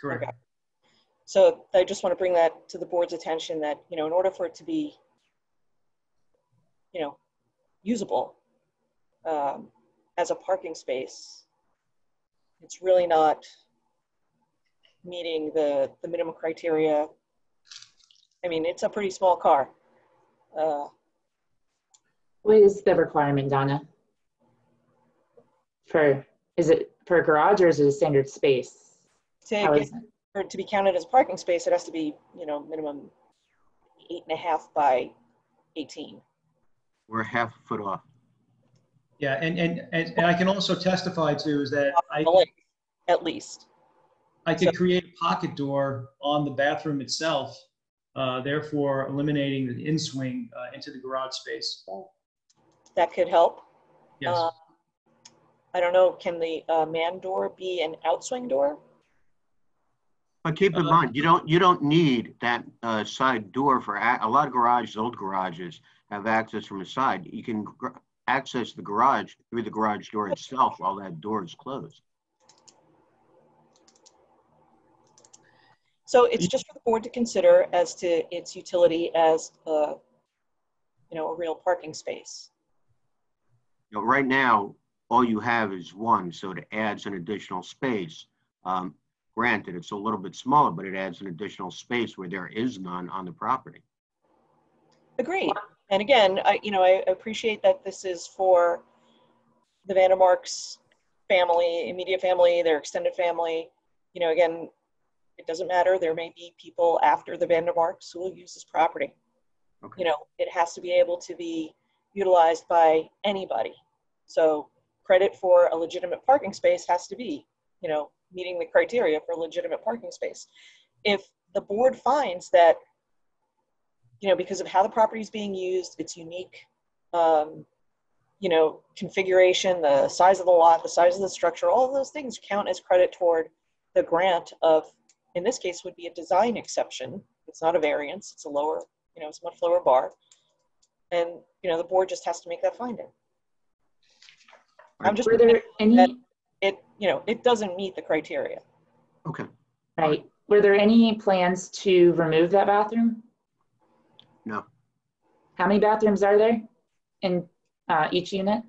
correct. Okay. So I just want to bring that to the board's attention that, you know, in order for it to be, you know, usable um, as a parking space, it's really not meeting the, the minimum criteria. I mean, it's a pretty small car. Uh, What is the requirement, Donna? For, is it for a garage or is it a standard space? to, How get- is it? for it to be counted as a parking space, it has to be, you know, minimum eight and a half by 18. We're half a foot off. Yeah, and, and, and and I can also testify to is that I, At least. I could create a pocket door on the bathroom itself, uh, therefore eliminating the in-swing uh, into the garage space. That could help. Yes. Uh, I don't know, can the uh, man door be an outswing door? But keep in mind, you don't, you don't need that uh, side door for, ac- a lot of garages, old garages have access from the side. You can gr- access the garage through the garage door itself while that door is closed. So it's just for the board to consider as to its utility as, a, you know, a real parking space. You know, right now, all you have is one, so it adds an additional space. Um, Granted, it's a little bit smaller, but it adds an additional space where there is none on the property. Agreed. And again, I, you know, I appreciate that this is for the Vandermarks family, immediate family, their extended family. You know, again, it doesn't matter. There may be people after the Vandermarks who will use this property. You know, it has to be able to be utilized by anybody. So credit for a legitimate parking space has to be, you know, meeting the criteria for a legitimate parking space. If the board finds that you know, because of how the property is being used, its unique, um, you know, configuration, the size of the lot, the size of the structure, all of those things count as credit toward the grant of, in this case, would be a design exception. It's not a variance, it's a lower, you know, it's a much lower bar. And, you know, the board just has to make that finding. I'm just, Were there any- that it, you know, it doesn't meet the criteria. Okay. Right. Were there any plans to remove that bathroom? No. How many bathrooms are there in uh, each unit?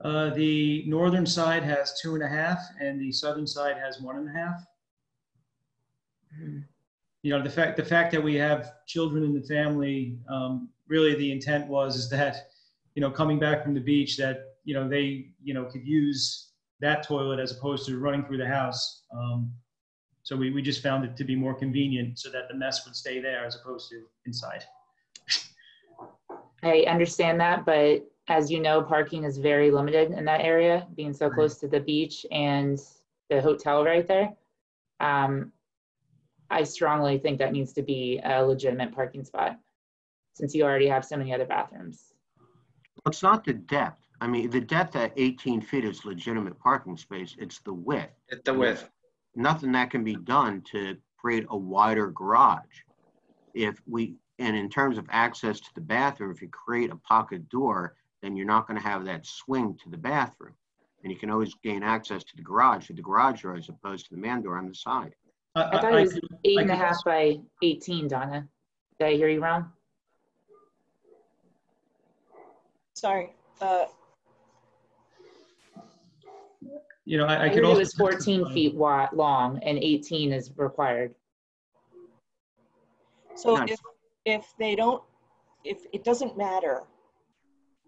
Uh, the northern side has two and a half and the southern side has one and a half. You know, the fact, the fact that we have children in the family, um, really the intent was is that, you know, coming back from the beach that, you know, they, you know, could use that toilet as opposed to running through the house. Um, so we, we just found it to be more convenient so that the mess would stay there as opposed to inside. I understand that, but as you know, parking is very limited in that area, being so close to the beach and the hotel right there. Um, I strongly think that needs to be a legitimate parking spot, since you already have so many other bathrooms. It's not the depth. I mean, the depth at 18 feet is legitimate parking space. It's the width. It's the width. Nothing that can be done to create a wider garage. If we, and in terms of access to the bathroom, if you create a pocket door, then you're not going to have that swing to the bathroom. And you can always gain access to the garage, to the garage door, as opposed to the man door on the side. I thought it was eight and a half by 18, Donna. Did I hear you wrong? Sorry. Uh, You know, I, I I could heard it was 14 feet wide, long and 18 is required. So Nice. if, if they don't, if it doesn't matter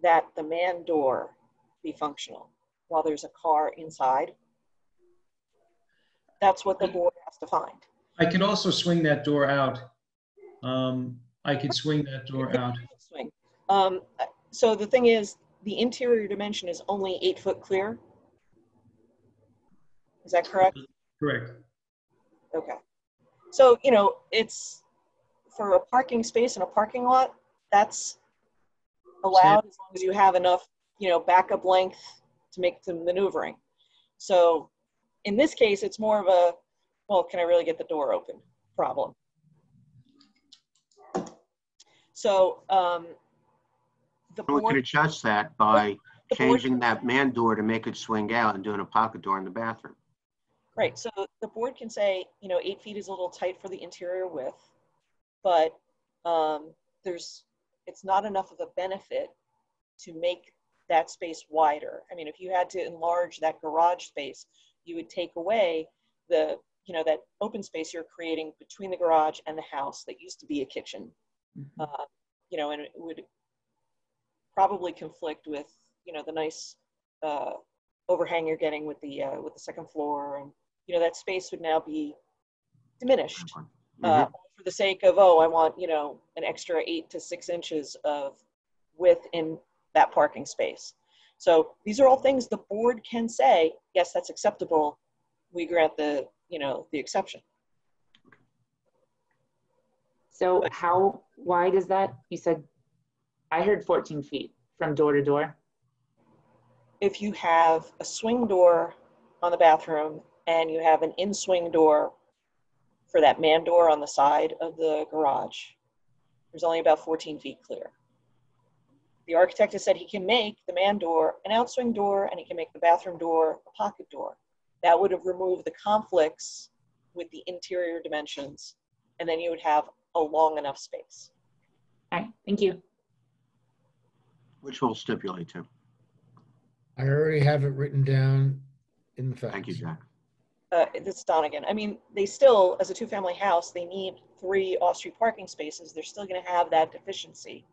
that the man door be functional while there's a car inside, that's what the board has to find. I could also swing that door out. Um, I could swing that door out. Swing. Um, so the thing is, the interior dimension is only eight foot clear. Is that correct? Correct. Okay. So, you know, it's for a parking space in a parking lot, that's allowed as long as you have enough, you know, backup length to make the maneuvering. So in this case, it's more of a, well, can I really get the door open problem. So um, the We could board, adjust that by The board- changing that man door to make it swing out and doing a pocket door in the bathroom. Right, so the board can say, you know, eight feet is a little tight for the interior width, but um, there's, it's not enough of a benefit to make that space wider. I mean, if you had to enlarge that garage space, you would take away the, you know, that open space you're creating between the garage and the house that used to be a kitchen. Uh, you know, and it would probably conflict with, you know, the nice uh, overhang you're getting with the uh, with the second floor, and you know that space would now be diminished uh, for the sake of oh, I want you know an extra eight to six inches of width in that parking space. So these are all things the board can say, yes, that's acceptable. We grant the you know the exception. So how wide is that? You said, I heard 14 feet from door to door. If you have a swing door on the bathroom and you have an in-swing door for that man door on the side of the garage, there's only about 14 feet clear. The architect has said he can make the man door an outswing door and he can make the bathroom door a pocket door. That would have removed the conflicts with the interior dimensions and then you would have a long enough space. All right, thank you. Which we'll stipulate to. I already have it written down in the facts. Thank you, Jack. uh, it's Donegan. I mean, they still, as a two-family house, they need three off-street parking spaces. They're still going to have that deficiency.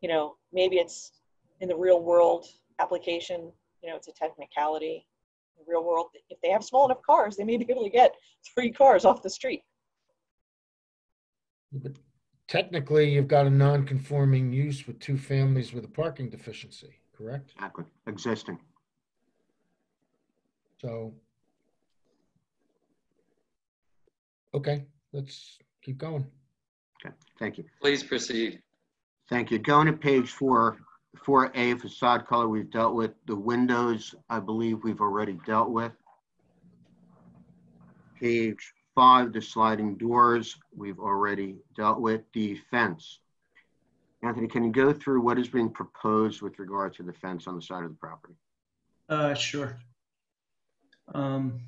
You know, maybe it's in the real world application. You know, it's a technicality. In the real world, if they have small enough cars, they may be able to get three cars off the street. But technically, you've got a non-conforming use with two families with a parking deficiency, correct? Exactly. Existing. So. Okay, let's keep going. Okay, thank you. Please proceed. Thank you. Going to page four, 4A facade color we've dealt with. The windows, I believe we've already dealt with. Page five, the sliding doors, we've already dealt with. The fence. Anthony, can you go through what is being proposed with regard to the fence on the side of the property? Uh, sure. Um,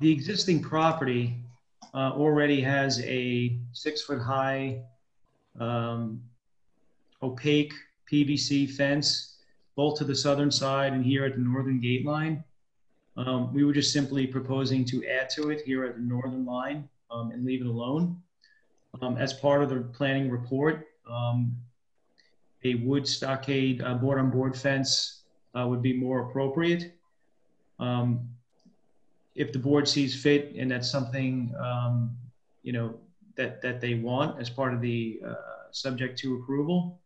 the existing property uh, already has a six-foot-high um, opaque PVC fence, both to the southern side and here at the northern gate line. Um, we were just simply proposing to add to it here at the northern line um, and leave it alone. Um, as part of the planning report, um, a wood stockade uh, board-on-board fence uh, would be more appropriate. Um, if the board sees fit and that's something, um, you know, that, that they want as part of the uh, subject to approval,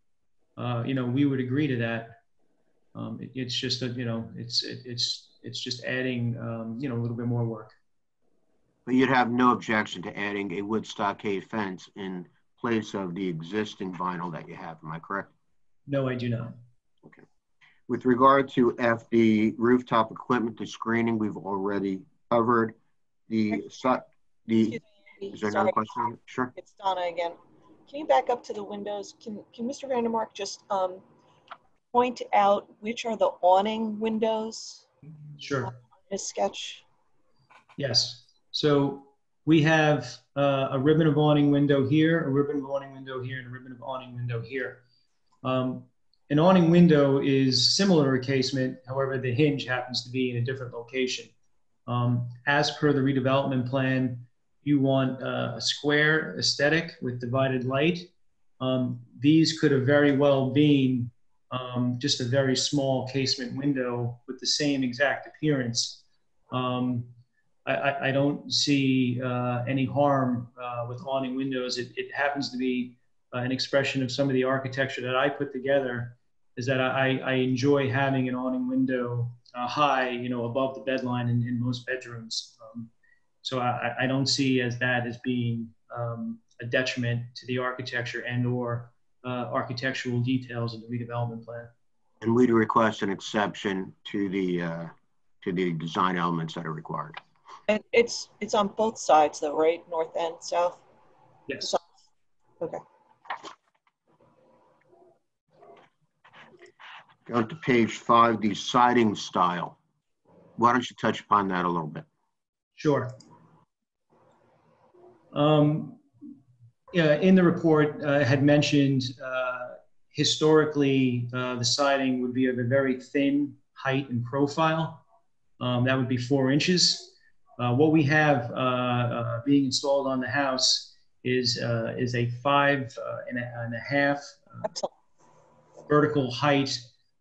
uh, you know, we would agree to that. It- It's just, a you know, it's, it- it's, it's just adding, you know, a little bit more work. But you'd have no objection to adding a wood stockade fence in place of the existing vinyl that you have, am I correct? No, I do not. Okay. With regard to F, the rooftop equipment, the screening, we've already covered. The, su- the, is there another question? Sure. It's Donna again. Can you back up to the windows? Can, can Mr. Vandermark just um, point out which are the awning windows in Sure. this sketch? Yes. So we have uh, a ribbon of awning window here, a ribbon of awning window here, and a ribbon of awning window here. Um, an awning window is similar to a casement, however, the hinge happens to be in a different location. Um, as per the redevelopment plan, you want uh, a square aesthetic with divided light. Um, these could have very well been um, just a very small casement window with the same exact appearance. Um, I, I, don't see uh, any harm uh, with awning windows. It, it happens to be uh, an expression of some of the architecture that I put together. Is that I, I enjoy having an awning window uh, high, you know, above the bedline in, in most bedrooms. Um, so I, I don't see as that as being um, a detriment to the architecture and or uh, architectural details of the redevelopment plan. And we'd request an exception to the, uh, to the design elements that are required. And it's, it's on both sides though, right? North and south? Yes. Okay. Go to page five, the siding style. Why don't you touch upon that a little bit? Sure. Um, yeah, in the report, uh, had mentioned uh, historically uh, the siding would be of a very thin height and profile. Um, that would be four inches. Uh, what we have uh, uh, being installed on the house is is a five and, a, and a half vertical height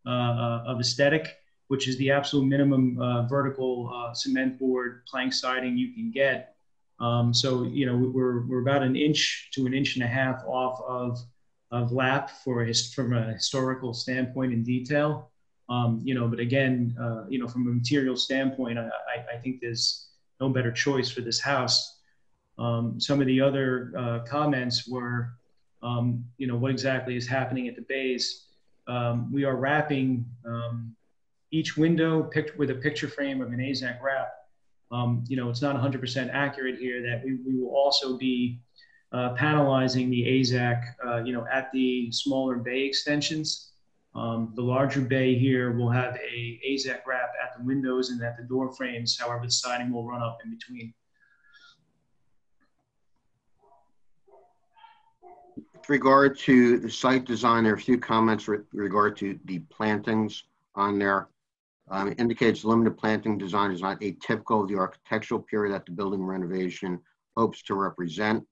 of aesthetic, which is the absolute minimum vertical cement board plank siding you can get. Um, so you know we're we're about an inch to an inch and a half off of of lap for his, from a historical standpoint in detail. Um, you know, but again, uh, you know, from a material standpoint, I, I, I think there's no better choice for this house. Um, some of the other uh, comments were, um, you know, what exactly is happening at the base. Um, we are wrapping um, each window picked with a picture frame of an AZEK wrap. Um, you know, it's not 100% accurate here that we, we will also be uh, panelizing the AZEK, uh, you know, at the smaller bay extensions. Um, the larger bay here will have a AZEK wrap at the windows and at the door frames. However, the siding will run up in between. With regard to the site design, there are a few comments with regard to the plantings on there. Um, it indicates limited planting design is not atypical of the architectural period that the building renovation hopes to represent.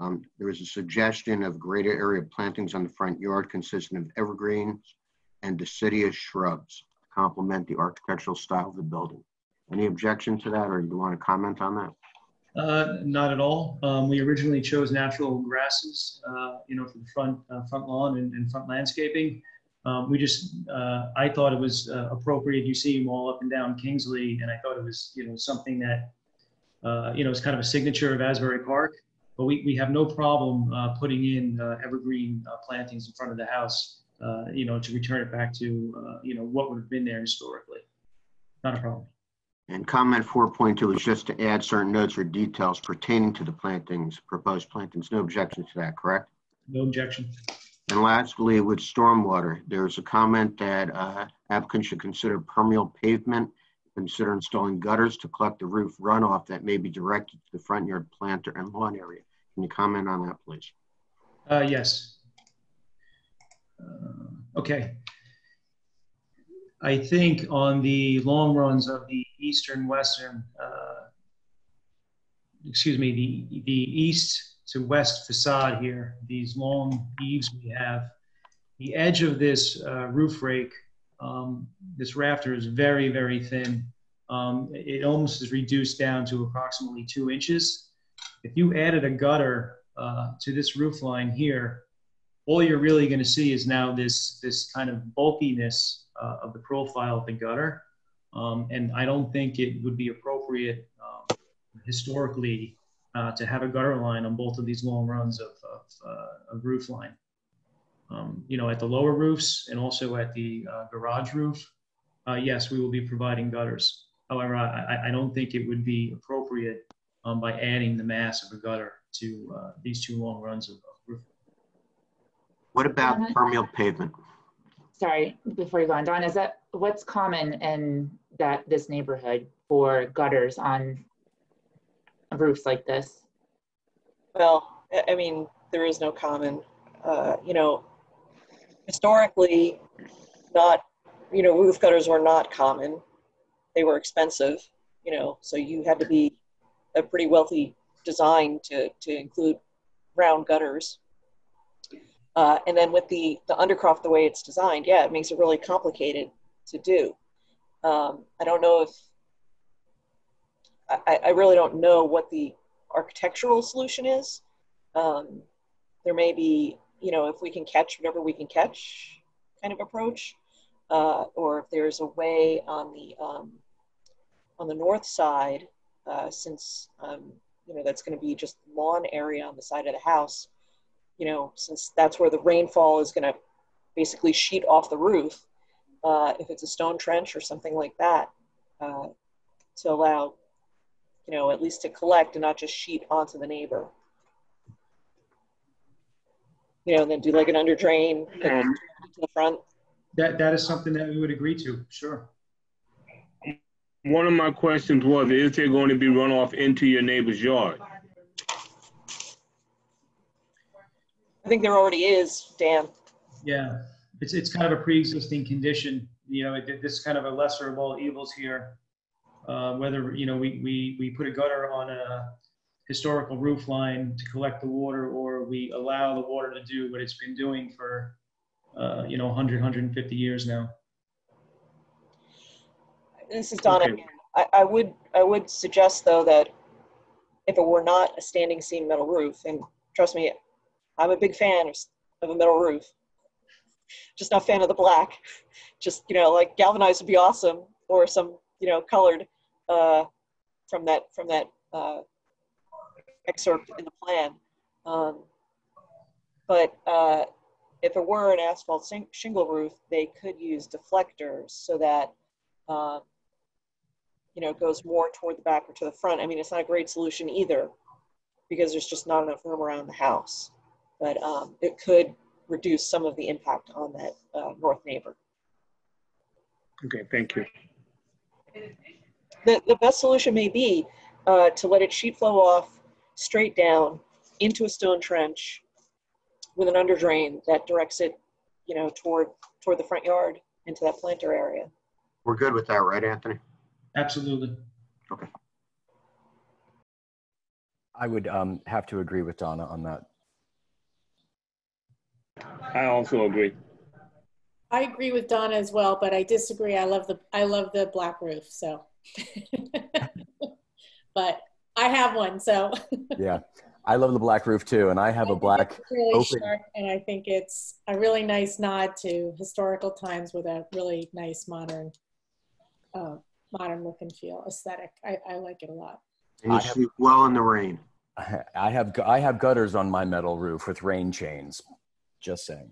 Um, there is a suggestion of greater area plantings on the front yard consisting of evergreens and deciduous shrubs complement the architectural style of the building. Any objection to that, or you want to comment on that? Uh, not at all. Um, we originally chose natural grasses, uh, you know, for the front uh, front lawn and, and front landscaping. Um, we just, uh, I thought it was uh, appropriate. You see them all up and down Kingsley, and I thought it was, you know, something that, uh, you know, is kind of a signature of Asbury Park. But we, we have no problem putting in evergreen plantings in front of the house, uh, you know, to return it back to, uh, you know, what would have been there historically. Not a problem. And comment 4.2 is just to add certain notes or details pertaining to the plantings, proposed plantings. No objection to that, correct? No objection. And lastly, with stormwater, there's a comment that uh, applicants should consider permeable pavement, consider installing gutters to collect the roof runoff that may be directed to the front yard planter and lawn area. Can you comment on that, please? Uh, yes. Uh, okay. I think on the long runs of the eastern western, uh, excuse me, the the east to west facade here, these long eaves we have, the edge of this uh, roof rake, um, this rafter is very, very thin. Um, it almost is reduced down to approximately two inches. If you added a gutter uh, to this roof line here, all you're really going to see is now this this kind of bulkiness uh, of the profile of the gutter, um, and I don't think it would be appropriate um, historically uh, to have a gutter line on both of these long runs of, of, uh, of roof line. Um, you know, at the lower roofs and also at the uh, garage roof, uh, yes, we will be providing gutters. However, I, I don't think it would be appropriate um, by adding the mass of a gutter to uh, these two long runs of. What about permeable pavement? Sorry, before you go on, Don, is that what's common in that this neighborhood for gutters on roofs like this? Well, I- I mean, there is no common, uh, you know, historically, not, you know, roof gutters were not common. They were expensive, you know, so you had to be a pretty wealthy design to, to include round gutters. Uh, and then with the, the undercroft, the way it's designed, yeah, it makes it really complicated to do. Um, I don't know if, I, I really don't know what the architectural solution is. Um, there may be, you know, if we can catch whatever we can catch kind of approach, uh, or if there's a way on the um, on the north side, uh, since um, you know that's going to be just lawn area on the side of the house, you know, since that's where the rainfall is going to basically sheet off the roof, uh, if it's a stone trench or something like that, uh, to allow, you know, at least to collect and not just sheet onto the neighbor. You know, and then do like an under drain Um, to the front. That, that is something that we would agree to, sure. One of my questions was, is there going to be runoff into your neighbor's yard? I think there already is, Dan. Yeah, it's, it's kind of a pre-existing condition, you know, it, this is kind of a lesser of all evils here. Uh, whether, you know, we, we, we put a gutter on a historical roof line to collect the water, or we allow the water to do what it's been doing for, uh, you know, 100, 150 years now. This is Donna Okay. I, I would, I would suggest though that if it were not a standing seam metal roof, and trust me, I'm a big fan of, a metal roof. Just not a fan of the black. Just, you know, like galvanized would be awesome, or some, you know, colored, uh, from that, from that, uh, excerpt in the plan. Um, but, uh, if it were an asphalt shingle roof, they could use deflectors so that, um, you know, it goes more toward the back or to the front. I mean, it's not a great solution either because there's just not enough room around the house. But um, it could reduce some of the impact on that uh, north neighbor. Okay, thank you. The, the best solution may be uh, to let it sheet flow off straight down into a stone trench with an under drain that directs it, you know, toward toward the front yard into that planter area. We're good with that, right, Anthony? Absolutely. Okay. I would um, have to agree with Donna on that. I also agree. I agree with Donna as well, but I disagree. I love the I love the black roof. So, but I have one, so Yeah, I love the black roof too, and I have a black really open. sharp, and I think it's a really nice nod to historical times with a really nice modern, uh, modern look and feel aesthetic. I, I like it a lot. And you I have- sleep well in the rain. I have I have gutters on my metal roof with rain chains. Just saying.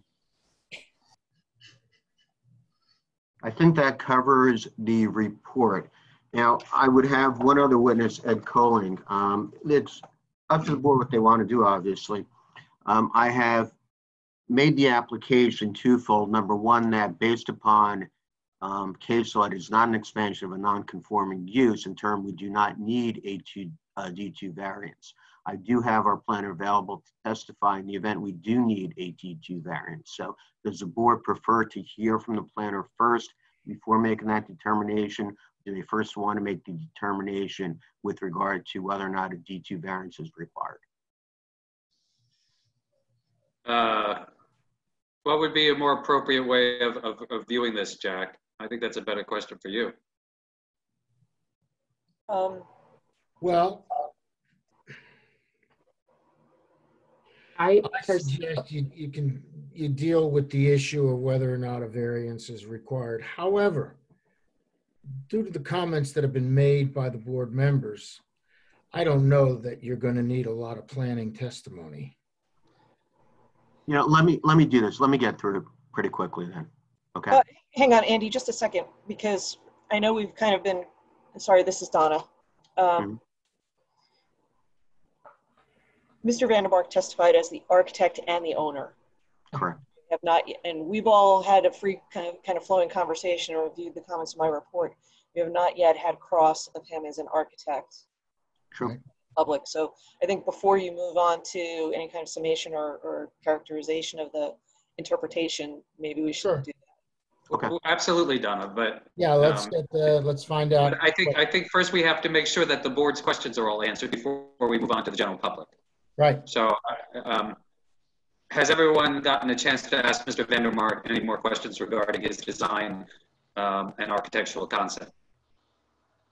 I think that covers the report. Now, I would have one other witness, Ed Colling. Um, It's up to the board what they want to do, obviously. Um, I have made the application twofold. Number one, that based upon um, case law, it is not an expansion of a non-conforming use. In turn, we do not need a two, uh, D2 variance. I do have our planner available to testify in the event we do need a D2 variance. So does the board prefer to hear from the planner first before making that determination? Do they first want to make the determination with regard to whether or not a D2 variance is required? uh, what would be a more appropriate way of, of, of viewing this, Jack? I think that's a better question for you. Um, Well, I I suggest you, you can, you deal with the issue of whether or not a variance is required. However, due to the comments that have been made by the board members, I don't know that you're going to need a lot of planning testimony. You know, let me, let me do this. Let me get through it pretty quickly then. Okay? Uh, hang on, Andy, just a second, because I know we've kind of been, sorry, this is Donna. Um, Mr. Vandermark testified as the architect and the owner. Correct. We Have not, yet- and we've all had a free kind of, kind of flowing conversation or reviewed the comments in my report. We have not yet had cross of him as an architect. True. Public, so I think before you move on to any kind of summation or, or characterization of the interpretation, maybe we should do Okay. Absolutely, Donna, but. Yeah, let's um, get the, let's find out. I think, I think first we have to make sure that the board's questions are all answered before we move on to the general public. Right. So, um, has everyone gotten a chance to ask Mr. Vandermark any more questions regarding his design um, and architectural concept?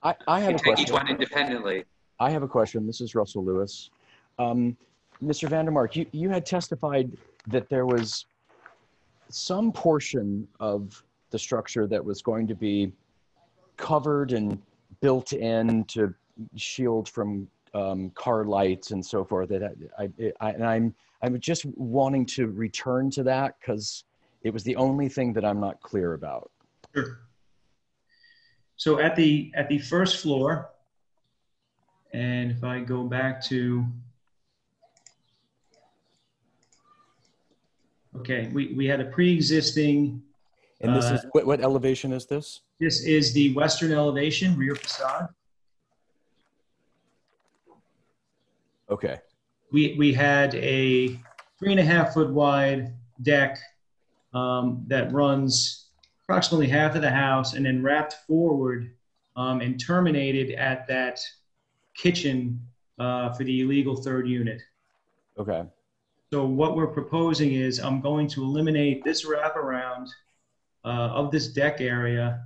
I, I have You a take each one independently. I have a question. This is Russell Lewis. Um, Mr. Vandermark, you, you had testified that there was some portion of the structure that was going to be covered and built in to shield from um, car lights and so forth. That I, I, I, and I'm I'm just wanting to return to that because it was the only thing that I'm not clear about. Sure. So at the, at the first floor, and if I go back to, okay, we, we had a pre-existing, And this Uh, is what, what elevation is this? this is the western elevation, rear facade. Okay. we, we had a three and a half foot wide deck um, that runs approximately half of the house and then wrapped forward um, and terminated at that kitchen uh, for the illegal third unit. Okay. So what we're proposing is I'm going to eliminate this wraparound uh, of this deck area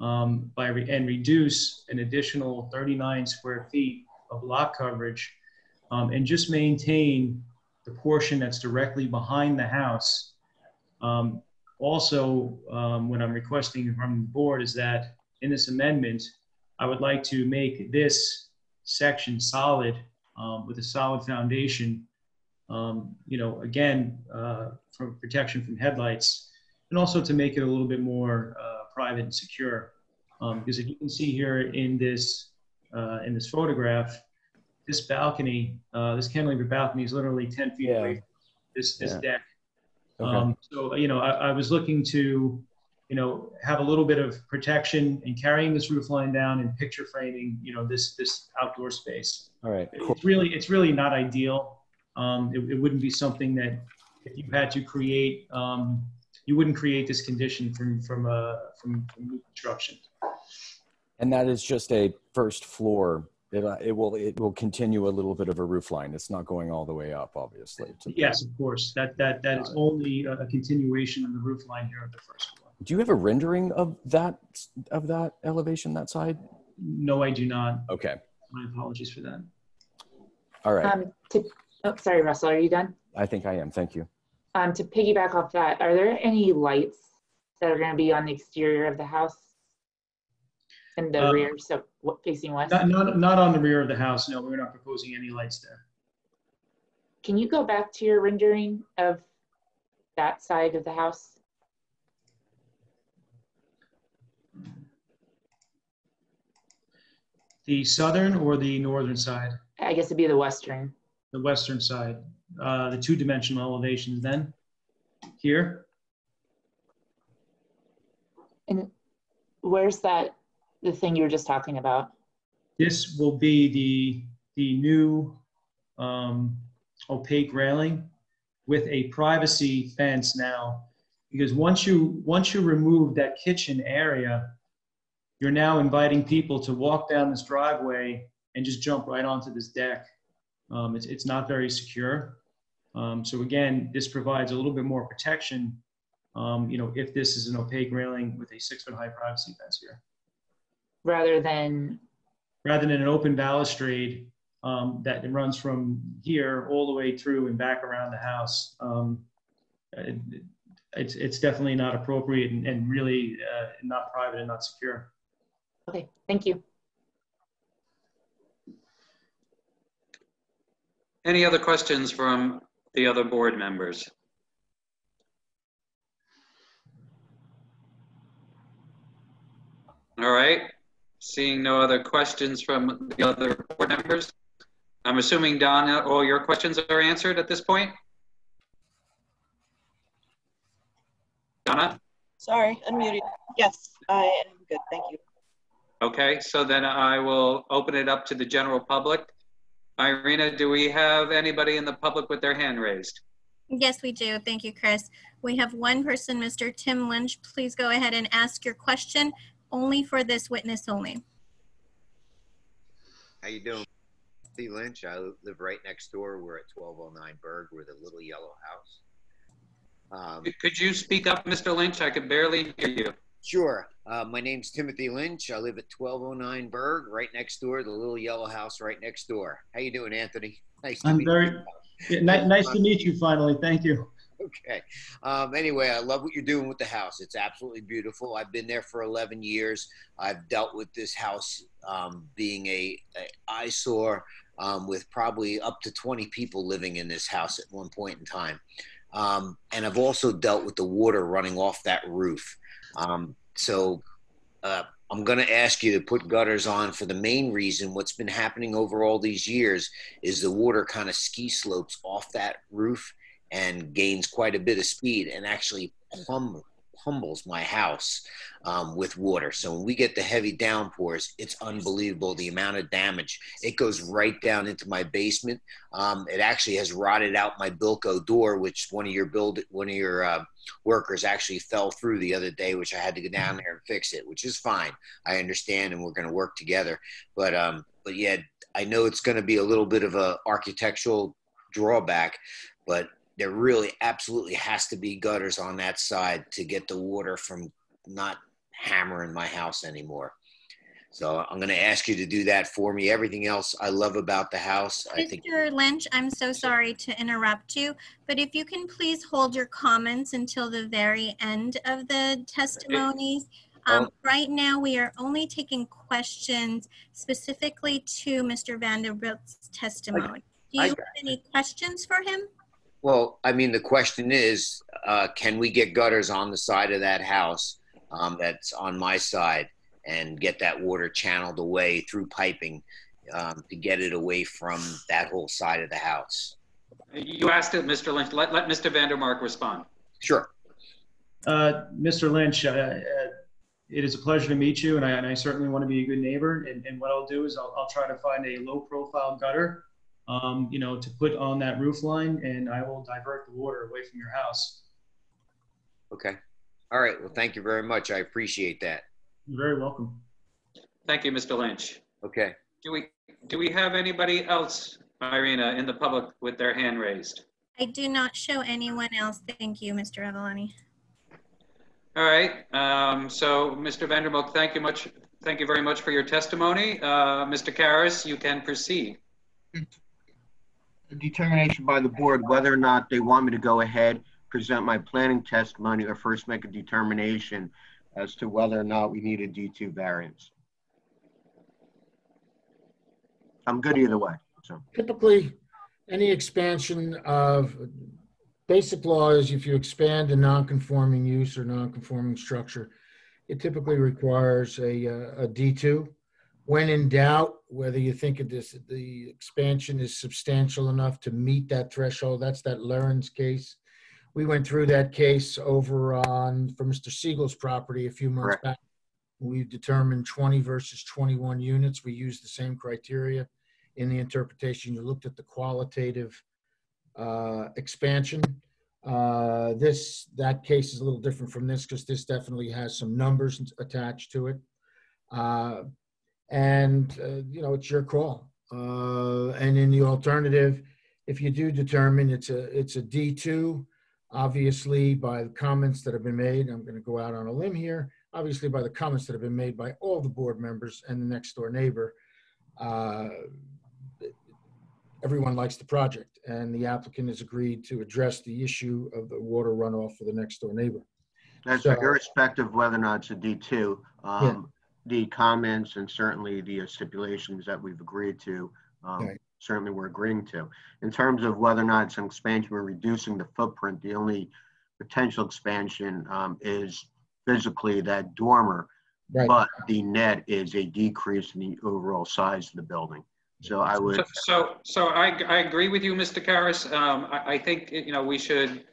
um, by re- and reduce an additional 39 square feet of lot coverage um, and just maintain the portion that's directly behind the house. Um, also, um, what I'm requesting from the board is that in this amendment, I would like to make this section solid um, with a solid foundation. Um, you know, again, uh, for protection from headlights, and also to make it a little bit more uh, private and secure. Um, because if you can see here in this uh, in this photograph, this balcony, uh, this cantilever balcony is literally 10 feet away from this, this Yeah. deck. Okay. Um, so, you know, I, I was looking to, you know, have a little bit of protection and carrying this roof line down and picture framing, you know, this, this outdoor space. All right. Cool. It's really, it's really not ideal. Um, it, it wouldn't be something that if you had to create, um, you wouldn't create this condition from, from, uh, from, from new construction. And that is just a first floor. It, uh, it will it will continue a little bit of a roof line. It's not going all the way up, obviously. to Yes, of course. That, that, that is only a a continuation of the roof line here of the first floor. Do you have a rendering of that of that elevation, that side? No, I do not. Okay. My apologies for that. All right. Um, to, oh, sorry, Russell, are you done? I think I am. Thank you. Um, to piggyback off that, are there any lights that are going to be on the exterior of the house? In the Uh, rear, so what, facing west? Not, not, not on the rear of the house. No, we're not proposing any lights there. Can you go back to your rendering of that side of the house? The southern or the northern side? I guess it'd be the western. The western side, uh, the two-dimensional elevations then? Here? And where's that, the thing you were just talking about? This will be the, the new um, opaque railing with a privacy fence now. Because once you, once you remove that kitchen area, you're now inviting people to walk down this driveway and just jump right onto this deck. Um, it's, it's not very secure. Um, so again, this provides a little bit more protection, um, you know, if this is an opaque railing with a six foot high privacy fence here. Rather than, Rather than an open balustrade um, that runs from here all the way through and back around the house. Um, it- it's, it's definitely not appropriate and, and really uh, not private and not secure. okay, thank you. Any other questions from the other board members? All right, seeing no other questions from the other board members. I'm assuming, Donna, all your questions are answered at this point? Donna? Sorry, unmuted. Yes, I am good, thank you. Okay, so then I will open it up to the general public. Irina, do we have anybody in the public with their hand raised? Yes, we do. Thank you, Chris. We have one person, Mr. Tim Lynch. Please go ahead and ask your question only for this witness only. How you doing? Steve Lynch. I live right next door. We're at 1209 Bergh. We're the little yellow house. Um, Could you speak up, Mr. Lynch? I could barely hear you. sure. Uh, my name's Timothy Lynch. I live at 1209 Bergh, right next door. The little yellow house right next door. How you doing, Anthony? Nice to I'm meet very, you. yeah, ni- nice to meet you finally. Thank you. Okay. Um, anyway, I love what you're doing with the house. It's absolutely beautiful. I've been there for 11 years. I've dealt with this house um, being a, a eyesore um, with probably up to 20 people living in this house at one point in time. Um, and I've also dealt with the water running off that roof. Um, so uh, I'm going to ask you to put gutters on for the main reason what's been happening over all these years is the water kind of ski slopes off that roof and gains quite a bit of speed and actually plumb, humbles my house um, with water. So when we get the heavy downpours, it's unbelievable the amount of damage. It goes right down into my basement. Um, it actually has rotted out my Bilco door, which one of your build one of your uh, workers actually fell through the other day, which I had to go down there and fix it, which is fine. I understand, and we're going to work together. But um, but yeah, I know it's going to be a little bit of a architectural drawback, but there really absolutely has to be gutters on that side to get the water from not hammering my house anymore. So I'm going to ask you to do that for me. Everything else I love about the house, I think. Mr. Lynch, I'm so sorry to interrupt you, but if you can please hold your comments until the very end of the testimonies. Um, Oh. Right now, we are only taking questions specifically to Mr. Vanderbilt's testimony. Do you have any questions for him? Well, I mean, the question is, uh, can we get gutters on the side of that house um, that's on my side and get that water channeled away through piping um, to get it away from that whole side of the house? You asked it, Mr. Lynch. Let, let Mr. Vandermark respond. Sure. Uh, Mr. Lynch, uh, uh, it is a pleasure to meet you, and I, and I certainly want to be a good neighbor. And, and what I'll do is I'll, I'll try to find a low-profile gutter, um, you know, to put on that roof line, and I will divert the water away from your house. Okay. All right. Well, thank you very much. I appreciate that. You're very welcome. Thank you, Mr. Lynch. Okay. Do we, do we have anybody else, Irina, in the public with their hand raised? I do not show anyone else. Thank you, Mr. Avalone. All right, um, so Mr. Vandermark, thank you much, thank you very much for your testimony. Uh, Mr. Karas, you can proceed. Determination by the board whether or not they want me to go ahead, present my planning testimony, or first make a determination as to whether or not we need a D2 variance. I'm good either way, so. Typically, any expansion of, basic law is if you expand a non-conforming use or non-conforming structure, it typically requires a, uh, a D2. When in doubt, whether you think this, the expansion is substantial enough to meet that threshold, that's that Lawrence case. We went through that case over on, for Mr. Siegel's property a few months Correct. back. We determined 20 versus 21 units. We used the same criteria in the interpretation. You looked at the qualitative uh, expansion. Uh, This, that case is a little different from this because this definitely has some numbers attached to it. Uh, And, uh, you know, it's your call. Uh, And in the alternative, if you do determine it's a, it's a D2, obviously by the comments that have been made, I'm going to go out on a limb here, obviously by the comments that have been made by all the board members and the next door neighbor, uh, everyone likes the project and the applicant has agreed to address the issue of the water runoff for the next door neighbor. That's So- irrespective of whether or not it's a D2. um, The comments and certainly the stipulations that we've agreed to, um, Right. certainly we're agreeing to. In terms of whether or not it's an expansion, we're reducing the footprint. The only potential expansion um, is physically that dormer. Right. But the net is a decrease in the overall size of the building. So I would, So- So, so I, I agree with you, Mr. Karas. Um, I, I think, you know, we should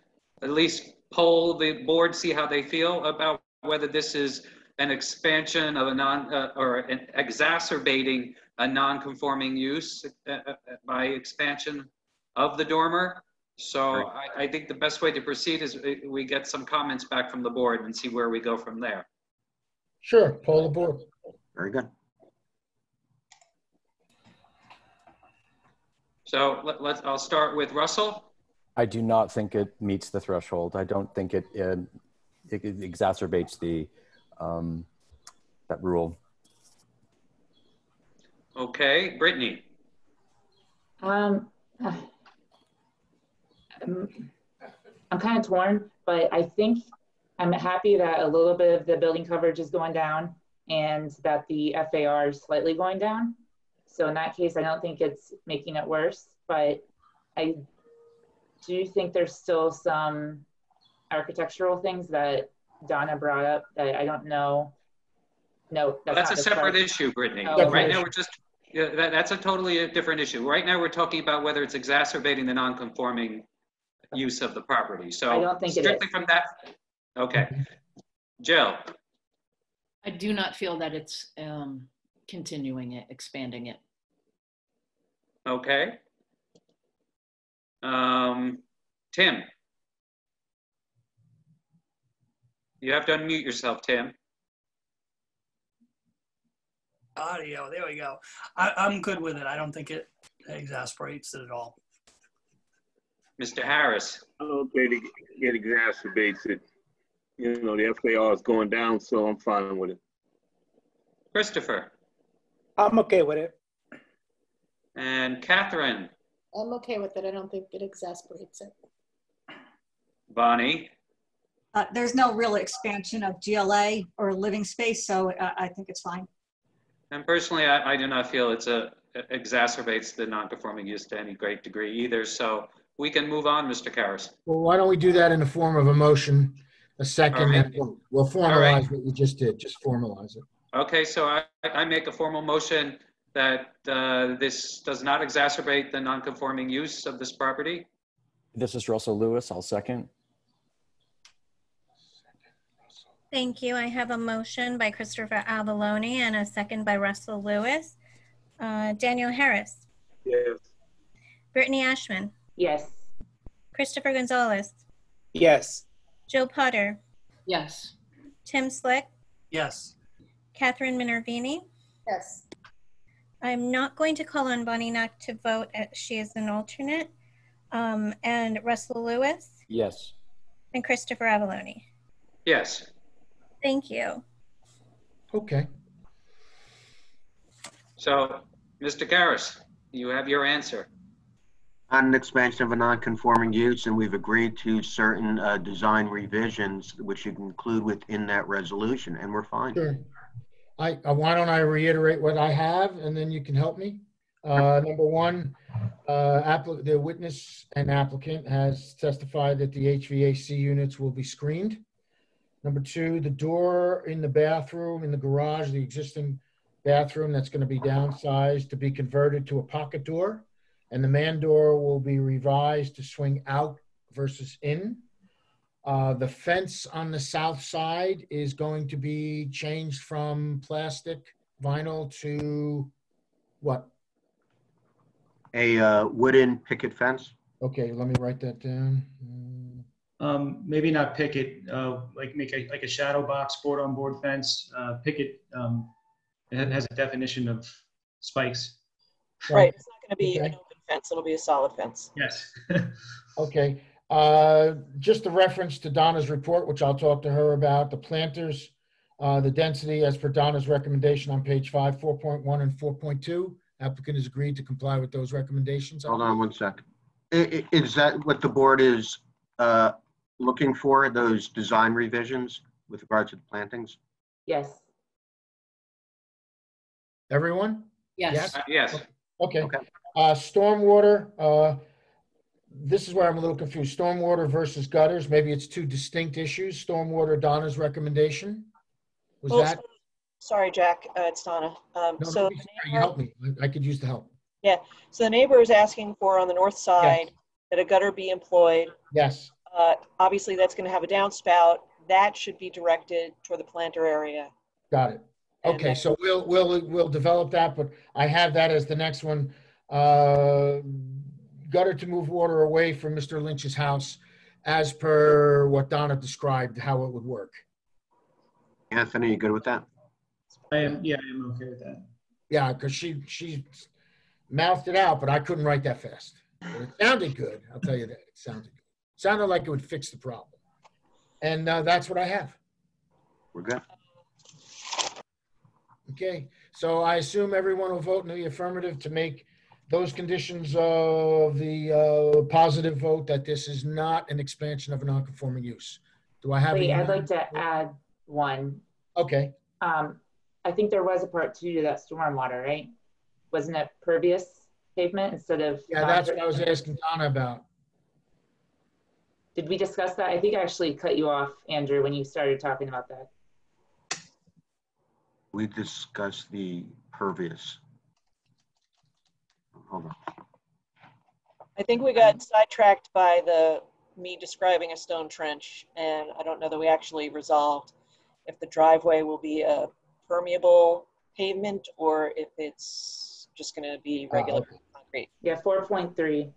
at least poll the board, see how they feel about whether this is an expansion of a non, uh, or an exacerbating a non-conforming use uh, uh, by expansion of the dormer. So I, I think the best way to proceed is we- we get some comments back from the board and see where we go from there. Sure, poll the board. very good. So let, let's, I'll start with Russell. I do not think it meets the threshold. I don't think it, uh, it exacerbates the, um, that rule. Okay, Brittany. Um, I'm, I'm kind of torn, but I think I'm happy that a little bit of the building coverage is going down and that the FAR is slightly going down. So in that case, I don't think it's making it worse, but I do think there's still some architectural things that Donna brought up that I don't know. No, That's not a separate part. issue, Brittany. Oh, Right okay. now, we're just, yeah, that, that's a totally a different issue. Right now, we're talking about whether it's exacerbating the non-conforming use of the property. So I don't think strictly is. from that, okay. Jill, I do not feel that it's um, continuing it, expanding it. okay. Um, Tim? You have to unmute yourself, Tim. audio. There we go. I, I'm good with it. I don't think it exasperates it at all. Mr. Harris? I don't think it, it exacerbates it. You know, the FAR is going down, so I'm fine with it. Christopher? I'm okay with it. And Catherine? I'm okay with it. I don't think it exasperates it. Bonnie? Uh, There's no real expansion of GLA or living space, so uh, I think it's fine. And personally, I, I do not feel it's a, exacerbates the non-conforming use to any great degree either. So we can move on, Mr. Karas. Well, why don't we do that in the form of a motion, a second, All right. and vote? We'll All right. formalize what you just did, just formalize it. Okay, so I, I make a formal motion that uh, this does not exacerbate the non-conforming use of this property. This is Russell Lewis. I'll second. Thank you. I have a motion by Christopher Avalone and a second by Russell Lewis. Uh, Daniel Harris, Yes. Brittany Ashman, Yes. Christopher Gonzalez, Yes. Joe Potter, Yes. Tim Slick, Yes. Catherine Minervini. Yes. I'm not going to call on Bonnie Knack to vote as she is an alternate. Um, and Russell Lewis Yes. and Christopher Avalone. Yes. Thank you. Okay. So, Mr. Karas, you have your answer. On an expansion of a non-conforming use, and we've agreed to certain uh, design revisions, which you can include within that resolution, and we're fine. Sure. I, uh, why don't I reiterate what I have and then you can help me? Uh, number one, uh, applicant, the witness and applicant has testified that the HVAC units will be screened. Number two, the door in the bathroom, in the garage, the existing bathroom that's going to be downsized to be converted to a pocket door. And the man door will be revised to swing out versus in. Uh, the fence on the south side is going to be changed from plastic vinyl to what? A uh, wooden picket fence? Okay, let me write that down. Um, maybe not picket, uh, like make a, like a shadow box board on board fence, uh, picket, um, it has a definition of spikes. Right, it's not going to be Okay. an open fence. It'll be a solid fence. Yes. Okay, uh, just a reference to Donna's report, which I'll talk to her about, the planters, uh, the density as per Donna's recommendation on page five, 4.1 and 4.2. Applicant has agreed to comply with those recommendations. Hold on one second. I- i- Is that what the board is uh, looking for, those design revisions with regard to the plantings? Yes. Everyone? Yes. Uh, Yes. Okay. Uh, stormwater, uh, this is where I'm a little confused. Stormwater versus gutters, maybe it's two distinct issues. Stormwater, Donna's recommendation? Was Well, that? Sorry, Jack, uh, it's Donna. Um, No, so, no, you help me. I I could use the help. yeah, so the neighbor is asking for on the north side that a gutter be employed. Yes, Uh, obviously, that's going to have a downspout. That should be directed toward the planter area. got it. Okay, so we'll, we'll, we'll develop that, but I have that as the next one. Uh, Gutter to move water away from Mr. Lynch's house as per what Donna described, how it would work. Anthony, you good with that? I am, yeah, I am okay with that. Yeah, because she, she mouthed it out, but I couldn't write that fast. But It sounded good, I'll tell you that. It sounded good. Sounded like it would fix the problem. And uh, that's what I have. We're good. Okay, so I assume everyone will vote in the affirmative to make those conditions of the uh, positive vote that this is not an expansion of a non-conforming use. Do I have? a Wait, I'd like to add one. Okay, Um, I think there was a part two to that stormwater, right? Wasn't it pervious pavement instead of? yeah, that's what I was asking Donna about. Did we discuss that? I think I actually cut you off, Andrew, when you started talking about that. We discussed the pervious. Hold on. I think we got sidetracked by the, me describing a stone trench, and I don't know that we actually resolved if the driveway will be a permeable pavement or if it's just gonna be uh-huh. regular concrete. Yeah, four point three.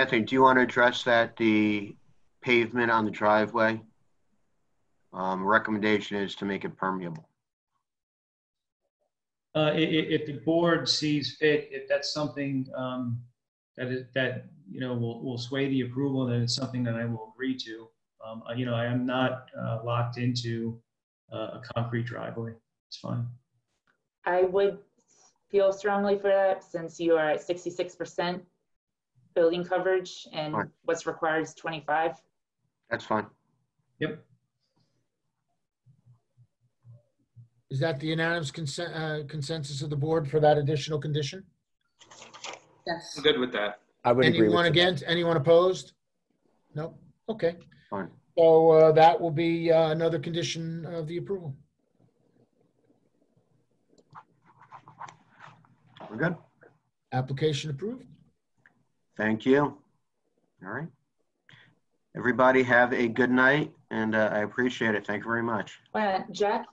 Anthony, do you want to address that, the pavement on the driveway? Um, Recommendation is to make it permeable. Uh, i- i- if the board sees fit, if that's something, um, that is, that, you know, will, will sway the approval, then it's something that I will agree to. Um, uh, you know, I am not, uh, locked into, uh, a concrete driveway. It's fine. I would feel strongly for that since you are at sixty-six percent building coverage and Fine. what's required is twenty-five. That's fine. Yep. Is that the unanimous consent, uh, consensus of the board for that additional condition? Yes. I'm good with that. I would agree with Anyone that. against, anyone opposed? No, okay. Fine. So uh, that will be uh, another condition of the approval. We're good. Application approved. Thank you. All right. Everybody have a good night, and uh, I appreciate it. Thank you very much. Uh, Jack,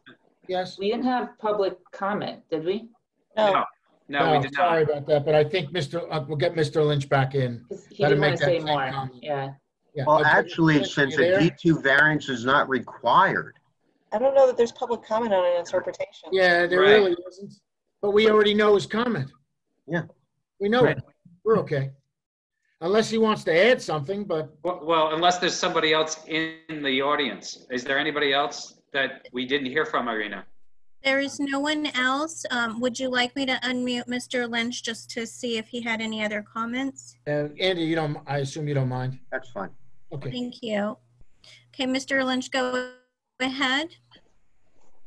Yes? we didn't have public comment, did we? No, No, we did not. Sorry not. about that, but I think Mr., uh, we'll get Mr. Lynch back in. 'Cause he Gotta didn't make want to that say same more. comment. Yeah. Yeah, Well, okay, actually, Lynch, since you a there? D2 variance is not required, I don't know that there's public comment on an interpretation. Yeah, there Right. really isn't, but we already know his comment. Yeah. We know it. We're okay. Unless he wants to add something, but Well- Well, unless there's somebody else in the audience. Is there anybody else that we didn't hear from, Irina? There is no one else. Um, Would you like me to unmute Mr. Lynch just to see if he had any other comments? uh, Andy, you don't, I assume you don't mind? that's fine. Okay. Thank you. Okay, Mr. Lynch, go ahead.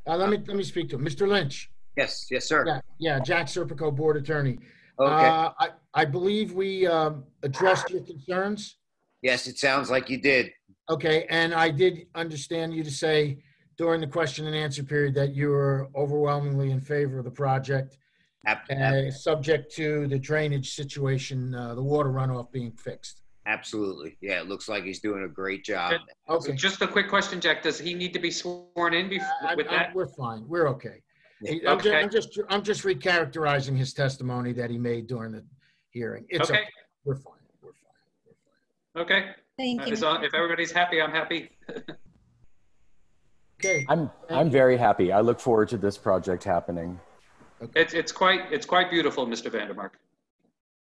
Uh, let me, let me speak to him. Mr. Lynch? Yes, yes, sir. Yeah, yeah, Jack Serpico, Board Attorney. Okay. Uh, I, I believe we um, addressed your concerns. Yes, it sounds like you did. Okay, and I did understand you to say during the question and answer period that you were overwhelmingly in favor of the project, Ab- ab- uh, subject to the drainage situation, uh, the water runoff being fixed. Absolutely. Yeah, it looks like he's doing a great job. Okay. Just a quick question, Jack. Does he need to be sworn in bef- I'm- with I'm- that? We're fine, we're okay. Yeah. I'm ju- Okay. I'm just, I'm just recharacterizing his testimony that he made during the hearing. It's Okay. okay, we're fine, we're fine. Okay. Thank Uh, you. As long, if everybody's happy, I'm happy. Okay, I'm, I'm very happy. I look forward to this project happening. Okay. It's, it's quite, it's quite beautiful, Mr. Vandermark.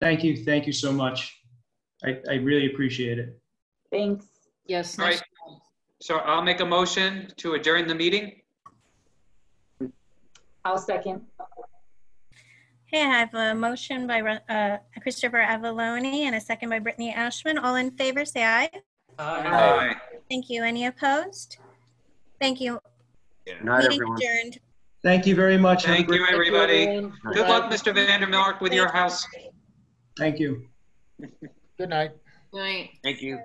Thank you, thank you so much. I, I really appreciate it. Thanks. Yes. All right. So I'll make a motion to adjourn the meeting. I'll second. Okay, I have a motion by uh, Christopher Avalone and a second by Brittany Ashman. All in favor, say aye. Aye. Thank you. Any opposed? Thank you. Night, Meeting everyone. adjourned. Thank you very much. Have a Thank great- you, everybody. everyone. Good luck, Mr. Vandermark, with your house. Thank you. Good night. Night. Thank you.